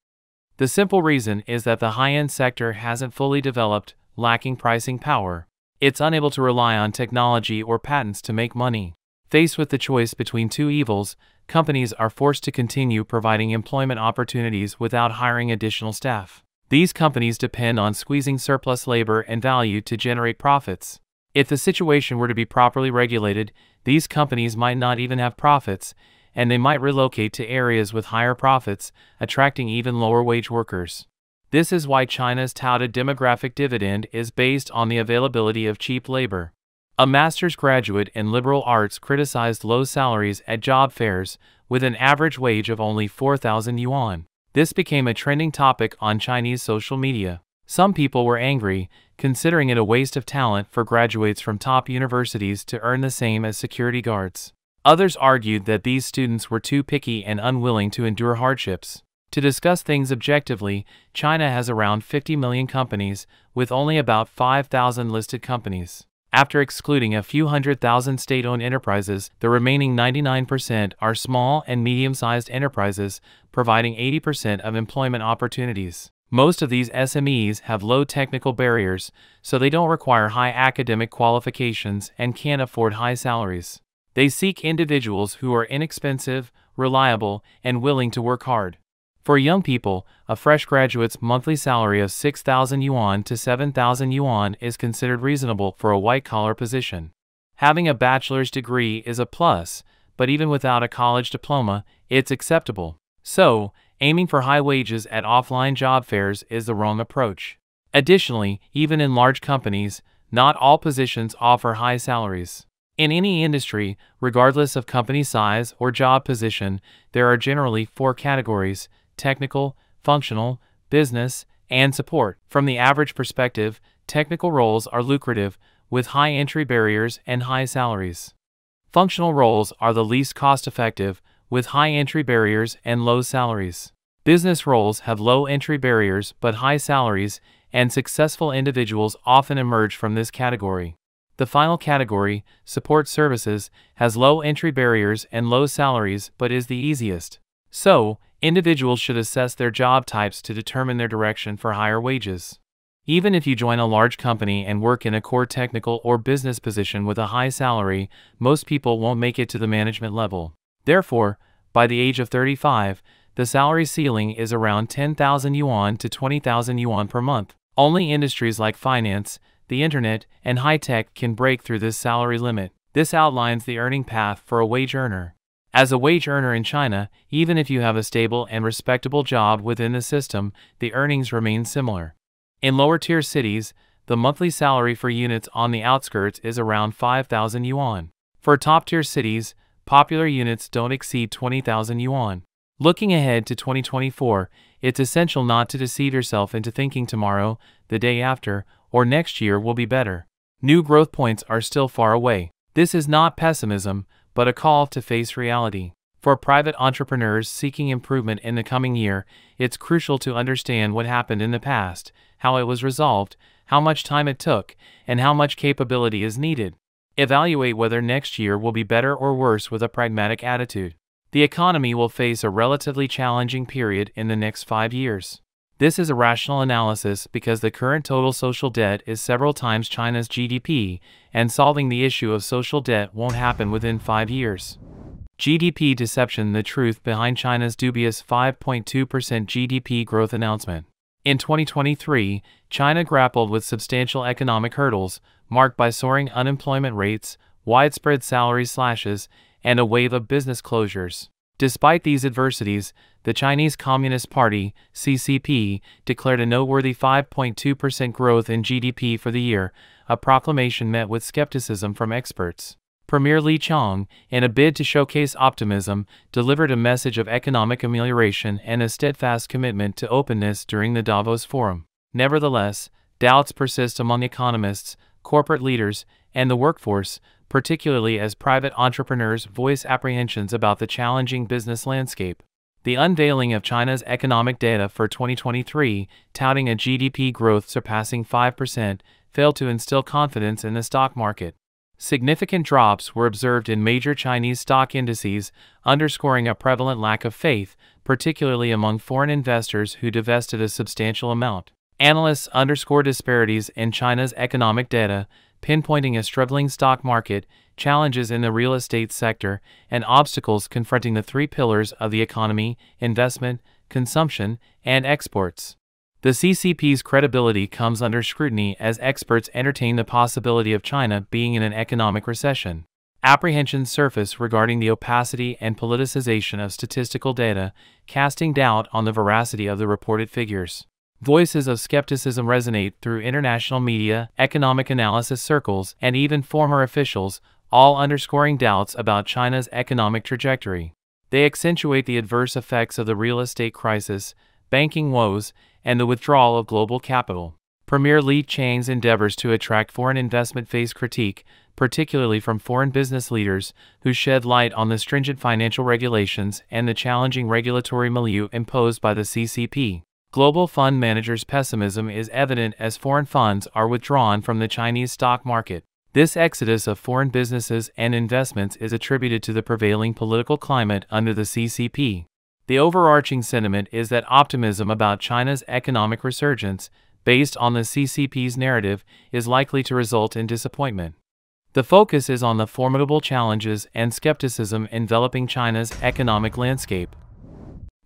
S5: The simple reason is that the high end sector hasn't fully developed, lacking pricing power. It's unable to rely on technology or patents to make money. Faced with the choice between two evils, companies are forced to continue providing employment opportunities without hiring additional staff. These companies depend on squeezing surplus labor and value to generate profits. If the situation were to be properly regulated, these companies might not even have profits, and they might relocate to areas with higher profits, attracting even lower wage workers. This is why China's touted demographic dividend is based on the availability of cheap labor. A master's graduate in liberal arts criticized low salaries at job fairs, with an average wage of only 4,000 yuan. This became a trending topic on Chinese social media. Some people were angry, considering it a waste of talent for graduates from top universities to earn the same as security guards. Others argued that these students were too picky and unwilling to endure hardships. To discuss things objectively, China has around 50 million companies, with only about 5,000 listed companies. After excluding a few hundred thousand state owned enterprises, the remaining 99% are small and medium sized enterprises, providing 80% of employment opportunities. Most of these SMEs have low technical barriers, so they don't require high academic qualifications and can't afford high salaries. They seek individuals who are inexpensive, reliable, and willing to work hard. For young people, a fresh graduate's monthly salary of 6,000 yuan to 7,000 yuan is considered reasonable for a white collar position. Having a bachelor's degree is a plus, but even without a college diploma, it's acceptable. So, aiming for high wages at offline job fairs is the wrong approach. Additionally, even in large companies, not all positions offer high salaries. In any industry, regardless of company size or job position, there are generally four categories technical, functional, business, and support. From the average perspective, technical roles are lucrative, with high entry barriers and high salaries. Functional roles are the least cost effective, with high entry barriers and low salaries. Business roles have low entry barriers but high salaries, and successful individuals often emerge from this category. The final category, support services, has low entry barriers and low salaries but is the easiest. So, individuals should assess their job types to determine their direction for higher wages. Even if you join a large company and work in a core technical or business position with a high salary, most people won't make it to the management level. Therefore, by the age of 35, the salary ceiling is around 10,000 yuan to 20,000 yuan per month. Only industries like finance, the internet, and high tech can break through this salary limit. This outlines the earning path for a wage earner. As a wage earner in China, even if you have a stable and respectable job within the system, the earnings remain similar. In lower tier cities, the monthly salary for units on the outskirts is around 5,000 yuan. For top tier cities, popular units don't exceed 20,000 yuan. Looking ahead to 2024, it's essential not to deceive yourself into thinking tomorrow, the day after, or next year will be better. New growth points are still far away. This is not pessimism, but a call to face reality. For private entrepreneurs seeking improvement in the coming year, it's crucial to understand what happened in the past, how it was resolved, how much time it took, and how much capability is needed. Evaluate whether next year will be better or worse with a pragmatic attitude. The economy will face a relatively challenging period in the next five years. This is a rational analysis because the current total social debt is several times China's GDP, and solving the issue of social debt won't happen within five years. GDP deception The truth behind China's dubious 5.2% GDP growth announcement. In 2023, China grappled with substantial economic hurdles, marked by soaring unemployment rates, widespread salary slashes, and a wave of business closures. Despite these adversities, the Chinese Communist Party, CCP, declared a noteworthy 5.2% growth in GDP for the year, a proclamation met with skepticism from experts. Premier Li Qiang, in a bid to showcase optimism, delivered a message of economic amelioration and a steadfast commitment to openness during the Davos Forum. Nevertheless, doubts persist among economists, corporate leaders, and the workforce, particularly as private entrepreneurs voice apprehensions about the challenging business landscape. The unveiling of China's economic data for 2023, touting a GDP growth surpassing 5%, failed to instill confidence in the stock market. Significant drops were observed in major Chinese stock indices, underscoring a prevalent lack of faith, particularly among foreign investors who divested a substantial amount. Analysts underscore disparities in China's economic data, pinpointing a struggling stock market, challenges in the real estate sector, and obstacles confronting the three pillars of the economy investment, consumption, and exports. The CCP's credibility comes under scrutiny as experts entertain the possibility of China being in an economic recession. Apprehensions surface regarding the opacity and politicization of statistical data, casting doubt on the veracity of the reported figures. Voices of skepticism resonate through international media, economic analysis circles, and even former officials, all underscoring doubts about China's economic trajectory. They accentuate the adverse effects of the real estate crisis, banking woes, and the withdrawal of global capital. Premier Li Qiang's endeavors to attract foreign investment face critique, particularly from foreign business leaders who shed light on the stringent financial regulations and the challenging regulatory milieu imposed by the CCP. Global fund managers' pessimism is evident as foreign funds are withdrawn from the Chinese stock market. This exodus of foreign businesses and investments is attributed to the prevailing political climate under the CCP. The overarching sentiment is that optimism about China's economic resurgence, based on the CCP's narrative, is likely to result in disappointment. The focus is on the formidable challenges and skepticism enveloping China's economic landscape.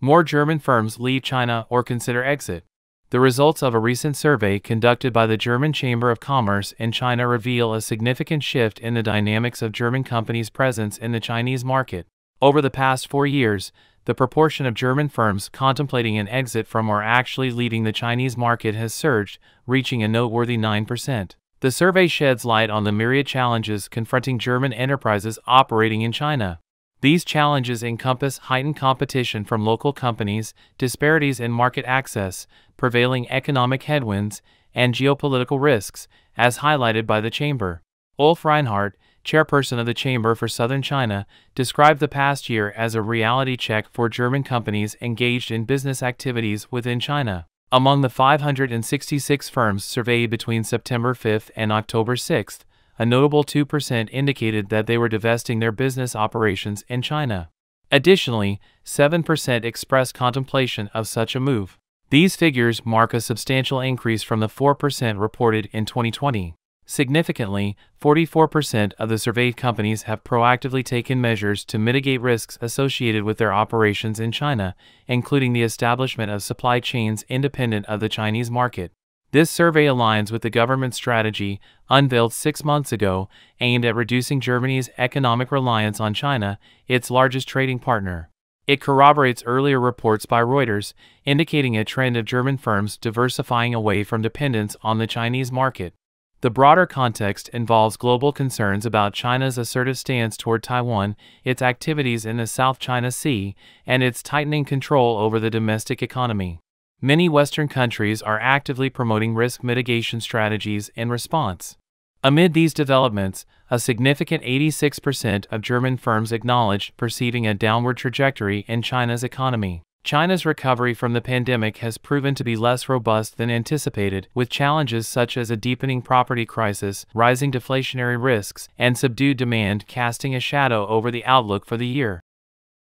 S5: More German firms leave China or consider exit. The results of a recent survey conducted by the German Chamber of Commerce in China reveal a significant shift in the dynamics of German companies' presence in the Chinese market. Over the past four years, the proportion of German firms contemplating an exit from or actually leaving the Chinese market has surged, reaching a noteworthy 9%. The survey sheds light on the myriad challenges confronting German enterprises operating in China. These challenges encompass heightened competition from local companies, disparities in market access, prevailing economic headwinds, and geopolitical risks, as highlighted by the Chamber. Ulf Reinhardt, chairperson of the Chamber for Southern China, described the past year as a reality check for German companies engaged in business activities within China. Among the 566 firms surveyed between September 5 and October 6, a notable 2% indicated that they were divesting their business operations in China. Additionally, 7% expressed contemplation of such a move. These figures mark a substantial increase from the 4% reported in 2020. Significantly, 44% of the surveyed companies have proactively taken measures to mitigate risks associated with their operations in China, including the establishment of supply chains independent of the Chinese market. This survey aligns with the government's strategy, unveiled six months ago, aimed at reducing Germany's economic reliance on China, its largest trading partner. It corroborates earlier reports by Reuters, indicating a trend of German firms diversifying away from dependence on the Chinese market. The broader context involves global concerns about China's assertive stance toward Taiwan, its activities in the South China Sea, and its tightening control over the domestic economy. Many Western countries are actively promoting risk mitigation strategies in response. Amid these developments, a significant 86% of German firms acknowledged perceiving a downward trajectory in China's economy. China's recovery from the pandemic has proven to be less robust than anticipated, with challenges such as a deepening property crisis, rising deflationary risks, and subdued demand casting a shadow over the outlook for the year.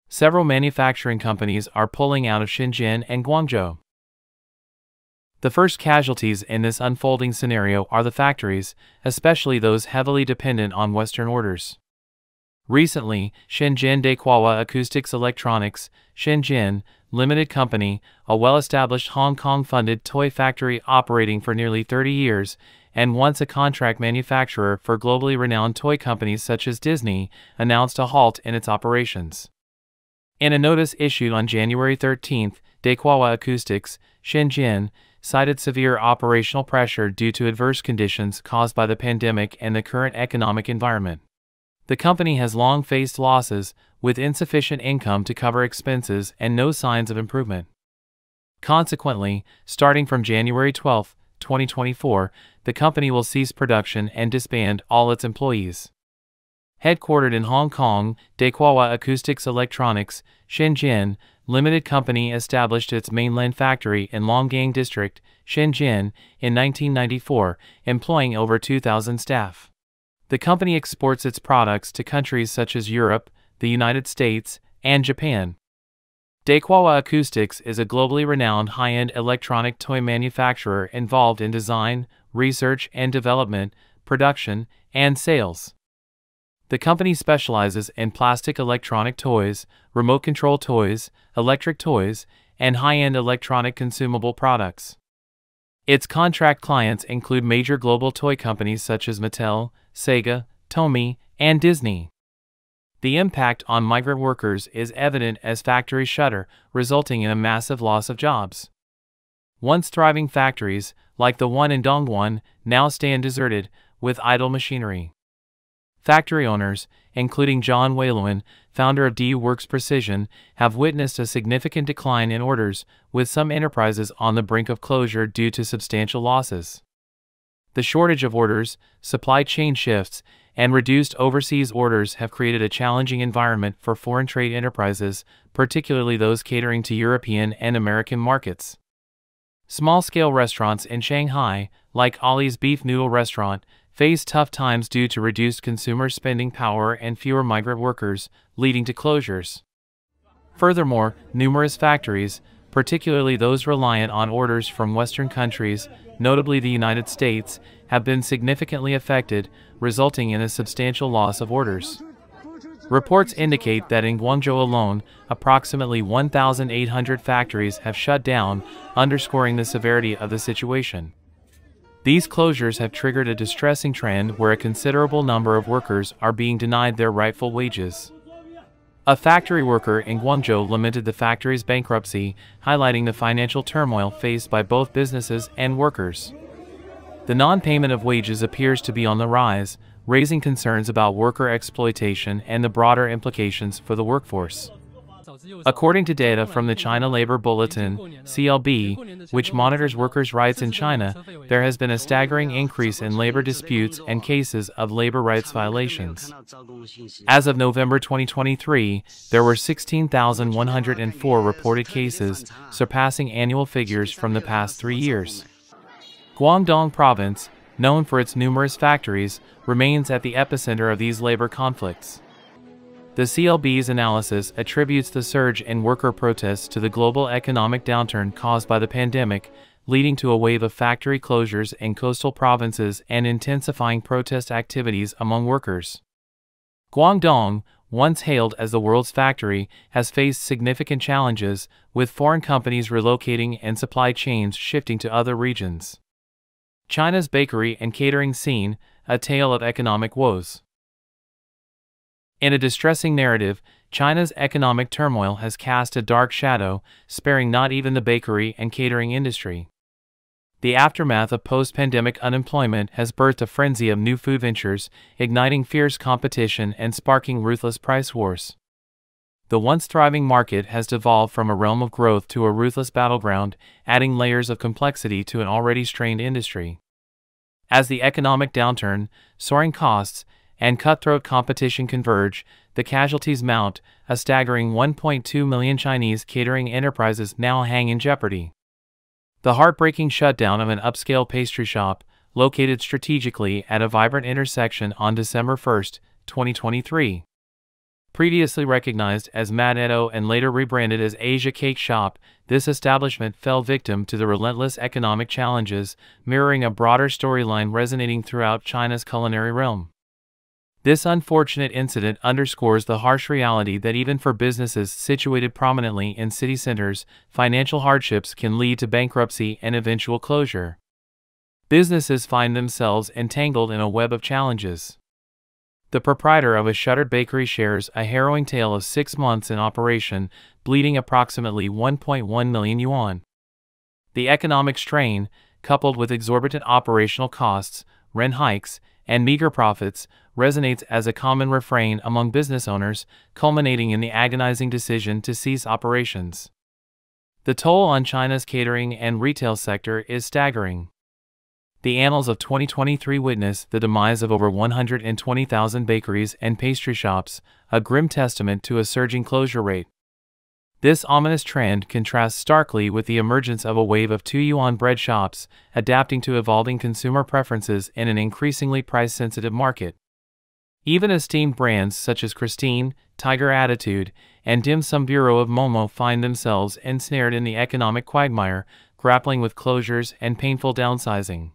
S5: Several manufacturing companies are pulling out of Shenzhen and Guangzhou. The first casualties in this unfolding scenario are the factories, especially those heavily dependent on Western orders. Recently, Shenzhen Daqhua Acoustics Electronics, Shenzhen, Limited Company, a well established Hong Kong funded toy factory operating for nearly 30 years, and once a contract manufacturer for globally renowned toy companies such as Disney, announced a halt in its operations. In a notice issued on January 13, Daqhua Acoustics, Shenzhen, cited severe operational pressure due to adverse conditions caused by the pandemic and the current economic environment. The company has long faced losses, with insufficient income to cover expenses and no signs of improvement. Consequently, starting from January 12, 2024, the company will cease production and disband all its employees. Headquartered in Hong Kong, Daqhua Acoustics Electronics, Shenzhen, Limited Company established its mainland factory in Longgang District, Shenzhen, in 1994, employing over 2,000 staff. The company exports its products to countries such as Europe, the United States, and Japan. Daqhua Acoustics is a globally renowned high end electronic toy manufacturer involved in design, research and development, production, and sales. The company specializes in plastic electronic toys, remote control toys, electric toys, and high end electronic consumable products. Its contract clients include major global toy companies such as Mattel, Sega, Tomy, and Disney. The impact on migrant workers is evident as factories shutter, resulting in a massive loss of jobs. Once thriving factories, like the one in Dongguan, now stand deserted, with idle machinery. Factory owners, including John Waylowen, founder of D Works Precision, have witnessed a significant decline in orders, with some enterprises on the brink of closure due to substantial losses. The shortage of orders, supply chain shifts, and reduced overseas orders have created a challenging environment for foreign trade enterprises, particularly those catering to European and American markets. Small scale restaurants in Shanghai, like Ollie's Beef Noodle Restaurant, face tough times due to reduced consumer spending power and fewer migrant workers, leading to closures. Furthermore, numerous factories, particularly those reliant on orders from Western countries, notably the United States, have been significantly affected, resulting in a substantial loss of orders. Reports indicate that in Guangzhou alone, approximately 1,800 factories have shut down, underscoring the severity of the situation. These closures have triggered a distressing trend where a considerable number of workers are being denied their rightful wages. A factory worker in Guangzhou lamented the factory's bankruptcy, highlighting the financial turmoil faced by both businesses and workers. The non payment of wages appears to be on the rise, raising concerns about worker exploitation and the broader implications for the workforce. According to data from the China Labor Bulletin, CLB, which monitors workers' rights in China, there has been a staggering increase in labor disputes and cases of labor rights violations. As of November 2023, there were 16,104 reported cases, surpassing annual figures from the past three years. Guangdong Province, known for its numerous factories, remains at the epicenter of these labor conflicts. The CLB's analysis attributes the surge in worker protests to the global economic downturn caused by the pandemic, leading to a wave of factory closures in coastal provinces and intensifying protest activities among workers. Guangdong, once hailed as the world's factory, has faced significant challenges, with foreign companies relocating and supply chains shifting to other regions. China's bakery and catering scene, a tale of economic woes. In a distressing narrative, China's economic turmoil has cast a dark shadow, sparing not even the bakery and catering industry. The aftermath of post pandemic unemployment has birthed a frenzy of new food ventures, igniting fierce competition and sparking ruthless price wars. The once thriving market has devolved from a realm of growth to a ruthless battleground, adding layers of complexity to an already strained industry. As the economic downturn, soaring costs, and cutthroat competition converge, the casualties mount, a staggering 1.2 million Chinese catering enterprises now hang in jeopardy. The heartbreaking shutdown of an upscale pastry shop, located strategically at a vibrant intersection on December 1, 2023. Previously recognized as Mad Edo and later rebranded as Asia Cake Shop, this establishment fell victim to the relentless economic challenges, mirroring a broader storyline resonating throughout China's culinary realm. This unfortunate incident underscores the harsh reality that even for businesses situated prominently in city centers, financial hardships can lead to bankruptcy and eventual closure. Businesses find themselves entangled in a web of challenges. The proprietor of a shuttered bakery shares a harrowing tale of six months in operation, bleeding approximately 1.1 million yuan. The economic strain, coupled with exorbitant operational costs, rent hikes, and meager profits, resonates as a common refrain among business owners, culminating in the agonizing decision to cease operations. The toll on China's catering and retail sector is staggering. The annals of 2023 witness the demise of over 120,000 bakeries and pastry shops, a grim testament to a surging closure rate. This ominous trend contrasts starkly with the emergence of a wave of 2 yuan bread shops, adapting to evolving consumer preferences in an increasingly price sensitive market. Even esteemed brands such as Christine, Tiger Attitude, and Dim Sum Bureau of Momo find themselves ensnared in the economic quagmire, grappling with closures and painful downsizing.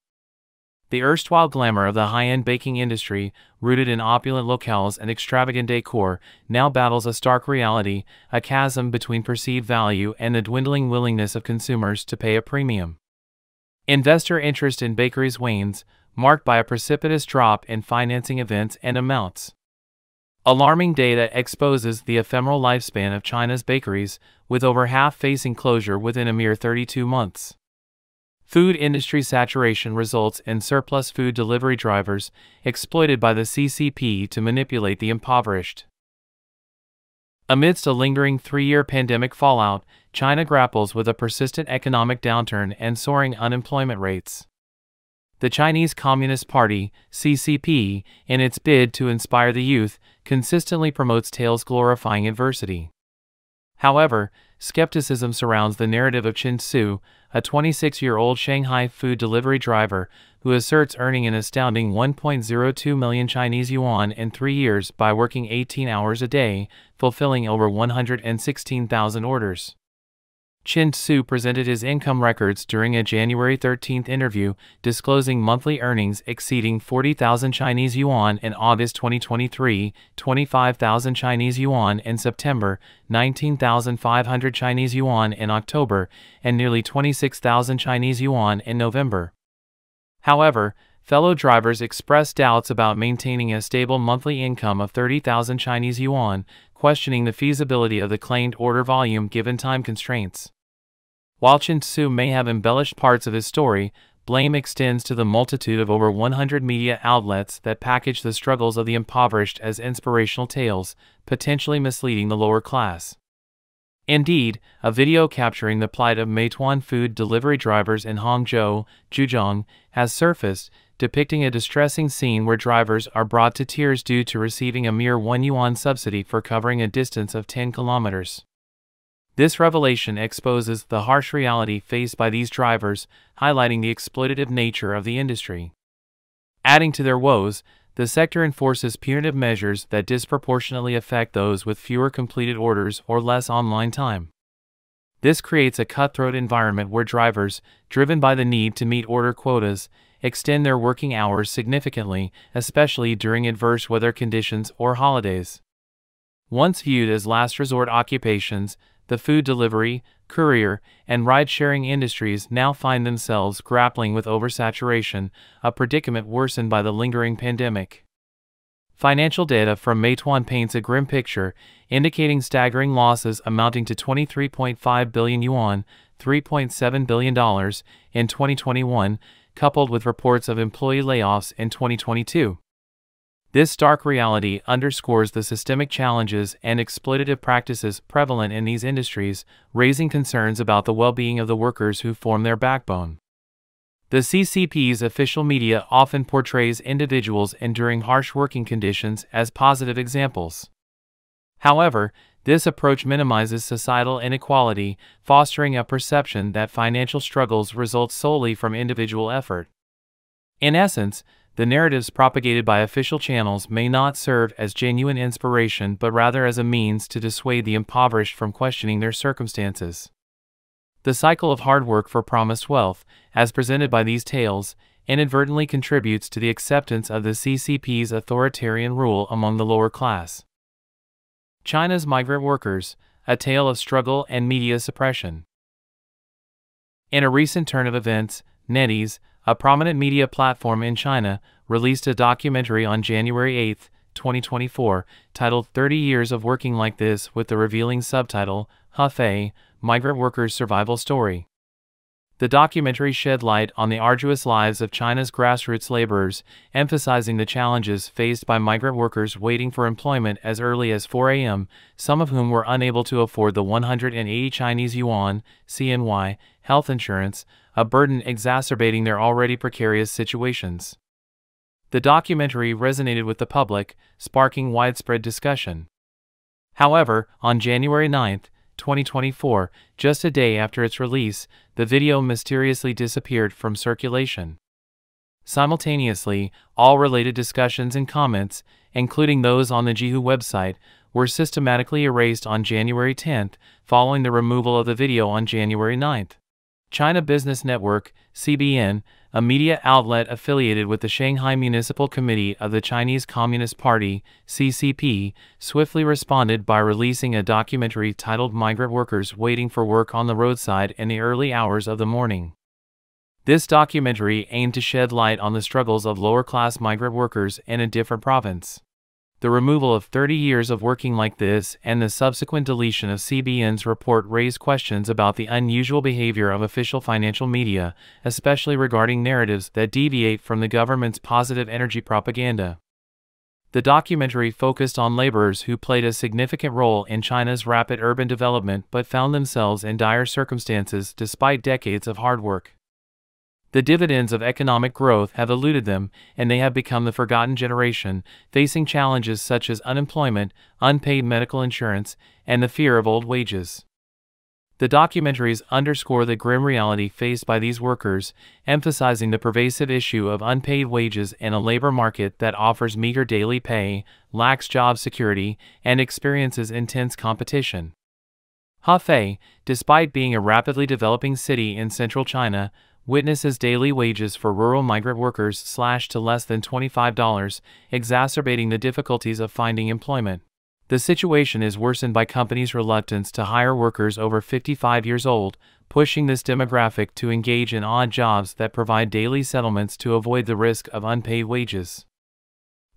S5: The erstwhile glamour of the high end baking industry, rooted in opulent locales and extravagant decor, now battles a stark reality a chasm between perceived value and the dwindling willingness of consumers to pay a premium. Investor interest in bakeries wanes, marked by a precipitous drop in financing events and amounts. Alarming data exposes the ephemeral lifespan of China's bakeries, with over half facing closure within a mere 32 months. Food industry saturation results in surplus food delivery drivers exploited by the CCP to manipulate the impoverished. Amidst a lingering three year pandemic fallout, China grapples with a persistent economic downturn and soaring unemployment rates the Chinese Communist Party, CCP, in its bid to inspire the youth, consistently promotes tales glorifying adversity. However, skepticism surrounds the narrative of Chen Su, a 26 year old Shanghai food delivery driver who asserts earning an astounding 1.02 million Chinese yuan in three years by working 18 hours a day, fulfilling over 116,000 orders. Chen Su presented his income records during a January 13 interview, disclosing monthly earnings exceeding 40,000 Chinese yuan in August 2023, 25,000 Chinese yuan in September, 19,500 Chinese yuan in October, and nearly 26,000 Chinese yuan in November. However, fellow drivers expressed doubts about maintaining a stable monthly income of 30,000 Chinese yuan, questioning the feasibility of the claimed order volume given time constraints. While Chen Su may have embellished parts of his story, blame extends to the multitude of over 100 media outlets that package the struggles of the impoverished as inspirational tales, potentially misleading the lower class. Indeed, a video capturing the plight of Meituan food delivery drivers in Hangzhou, Zhejiang, has surfaced, depicting a distressing scene where drivers are brought to tears due to receiving a mere 1 yuan subsidy for covering a distance of 10 kilometers. This revelation exposes the harsh reality faced by these drivers, highlighting the exploitative nature of the industry. Adding to their woes, the sector enforces punitive measures that disproportionately affect those with fewer completed orders or less online time. This creates a cutthroat environment where drivers, driven by the need to meet order quotas, extend their working hours significantly, especially during adverse weather conditions or holidays. Once viewed as last resort occupations, the food delivery, courier, and ride sharing industries now find themselves grappling with oversaturation, a predicament worsened by the lingering pandemic. Financial data from Meituan paints a grim picture, indicating staggering losses amounting to 23.5 billion yuan, $3.7 billion, in 2021, coupled with reports of employee layoffs in 2022. This stark reality underscores the systemic challenges and exploitative practices prevalent in these industries, raising concerns about the well being of the workers who form their backbone. The CCP's official media often portrays individuals enduring harsh working conditions as positive examples. However, this approach minimizes societal inequality, fostering a perception that financial struggles result solely from individual effort. In essence, the narratives propagated by official channels may not serve as genuine inspiration but rather as a means to dissuade the impoverished from questioning their circumstances. The cycle of hard work for promised wealth, as presented by these tales, inadvertently contributes to the acceptance of the CCP's authoritarian rule among the lower class. China's Migrant Workers A Tale of Struggle and Media Suppression. In a recent turn of events, NetEase, a prominent media platform in China, released a documentary on January 8, 2024, titled 30 Years of Working Like This with the revealing subtitle, Hefei, Migrant Workers' Survival Story. The documentary shed light on the arduous lives of China's grassroots laborers, emphasizing the challenges faced by migrant workers waiting for employment as early as 4 a.m., some of whom were unable to afford the 180 Chinese yuan (CNY) health insurance, a burden exacerbating their already precarious situations. The documentary resonated with the public, sparking widespread discussion. However, on January 9, 2024, just a day after its release, the video mysteriously disappeared from circulation. Simultaneously, all related discussions and comments, including those on the Zhihu website, were systematically erased on January 10, following the removal of the video on January 9. China Business Network, CBN, a media outlet affiliated with the Shanghai Municipal Committee of the Chinese Communist Party, CCP, swiftly responded by releasing a documentary titled Migrant Workers Waiting for Work on the Roadside in the Early Hours of the Morning. This documentary aimed to shed light on the struggles of lower class migrant workers in a different province the removal of 30 years of working like this and the subsequent deletion of CBN's report raised questions about the unusual behavior of official financial media, especially regarding narratives that deviate from the government's positive energy propaganda. The documentary focused on laborers who played a significant role in China's rapid urban development but found themselves in dire circumstances despite decades of hard work. The dividends of economic growth have eluded them, and they have become the forgotten generation, facing challenges such as unemployment, unpaid medical insurance, and the fear of old wages. The documentaries underscore the grim reality faced by these workers, emphasizing the pervasive issue of unpaid wages in a labor market that offers meager daily pay, lacks job security, and experiences intense competition. Hefei, despite being a rapidly developing city in central China, witnesses daily wages for rural migrant workers slashed to less than $25, exacerbating the difficulties of finding employment. The situation is worsened by companies' reluctance to hire workers over 55 years old, pushing this demographic to engage in odd jobs that provide daily settlements to avoid the risk of unpaid wages.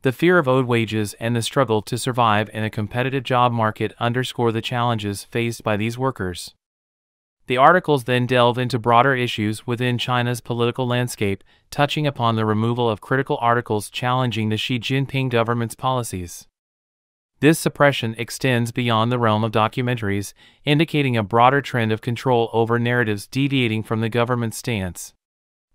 S5: The fear of owed wages and the struggle to survive in a competitive job market underscore the challenges faced by these workers. The articles then delve into broader issues within China's political landscape, touching upon the removal of critical articles challenging the Xi Jinping government's policies. This suppression extends beyond the realm of documentaries, indicating a broader trend of control over narratives deviating from the government's stance.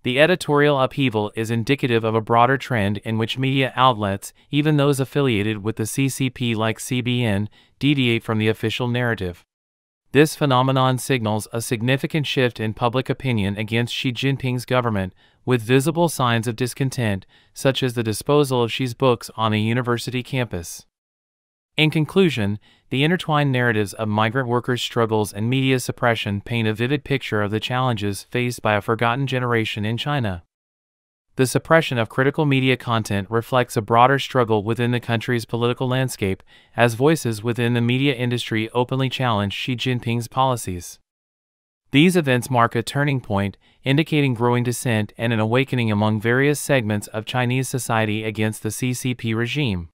S5: The editorial upheaval is indicative of a broader trend in which media outlets, even those affiliated with the CCP like CBN, deviate from the official narrative. This phenomenon signals a significant shift in public opinion against Xi Jinping's government, with visible signs of discontent, such as the disposal of Xi's books on a university campus. In conclusion, the intertwined narratives of migrant workers' struggles and media suppression paint a vivid picture of the challenges faced by a forgotten generation in China. The suppression of critical media content reflects a broader struggle within the country's political landscape, as voices within the media industry openly challenge Xi Jinping's policies. These events mark a turning point, indicating growing dissent and an awakening among various segments of Chinese society against the CCP regime.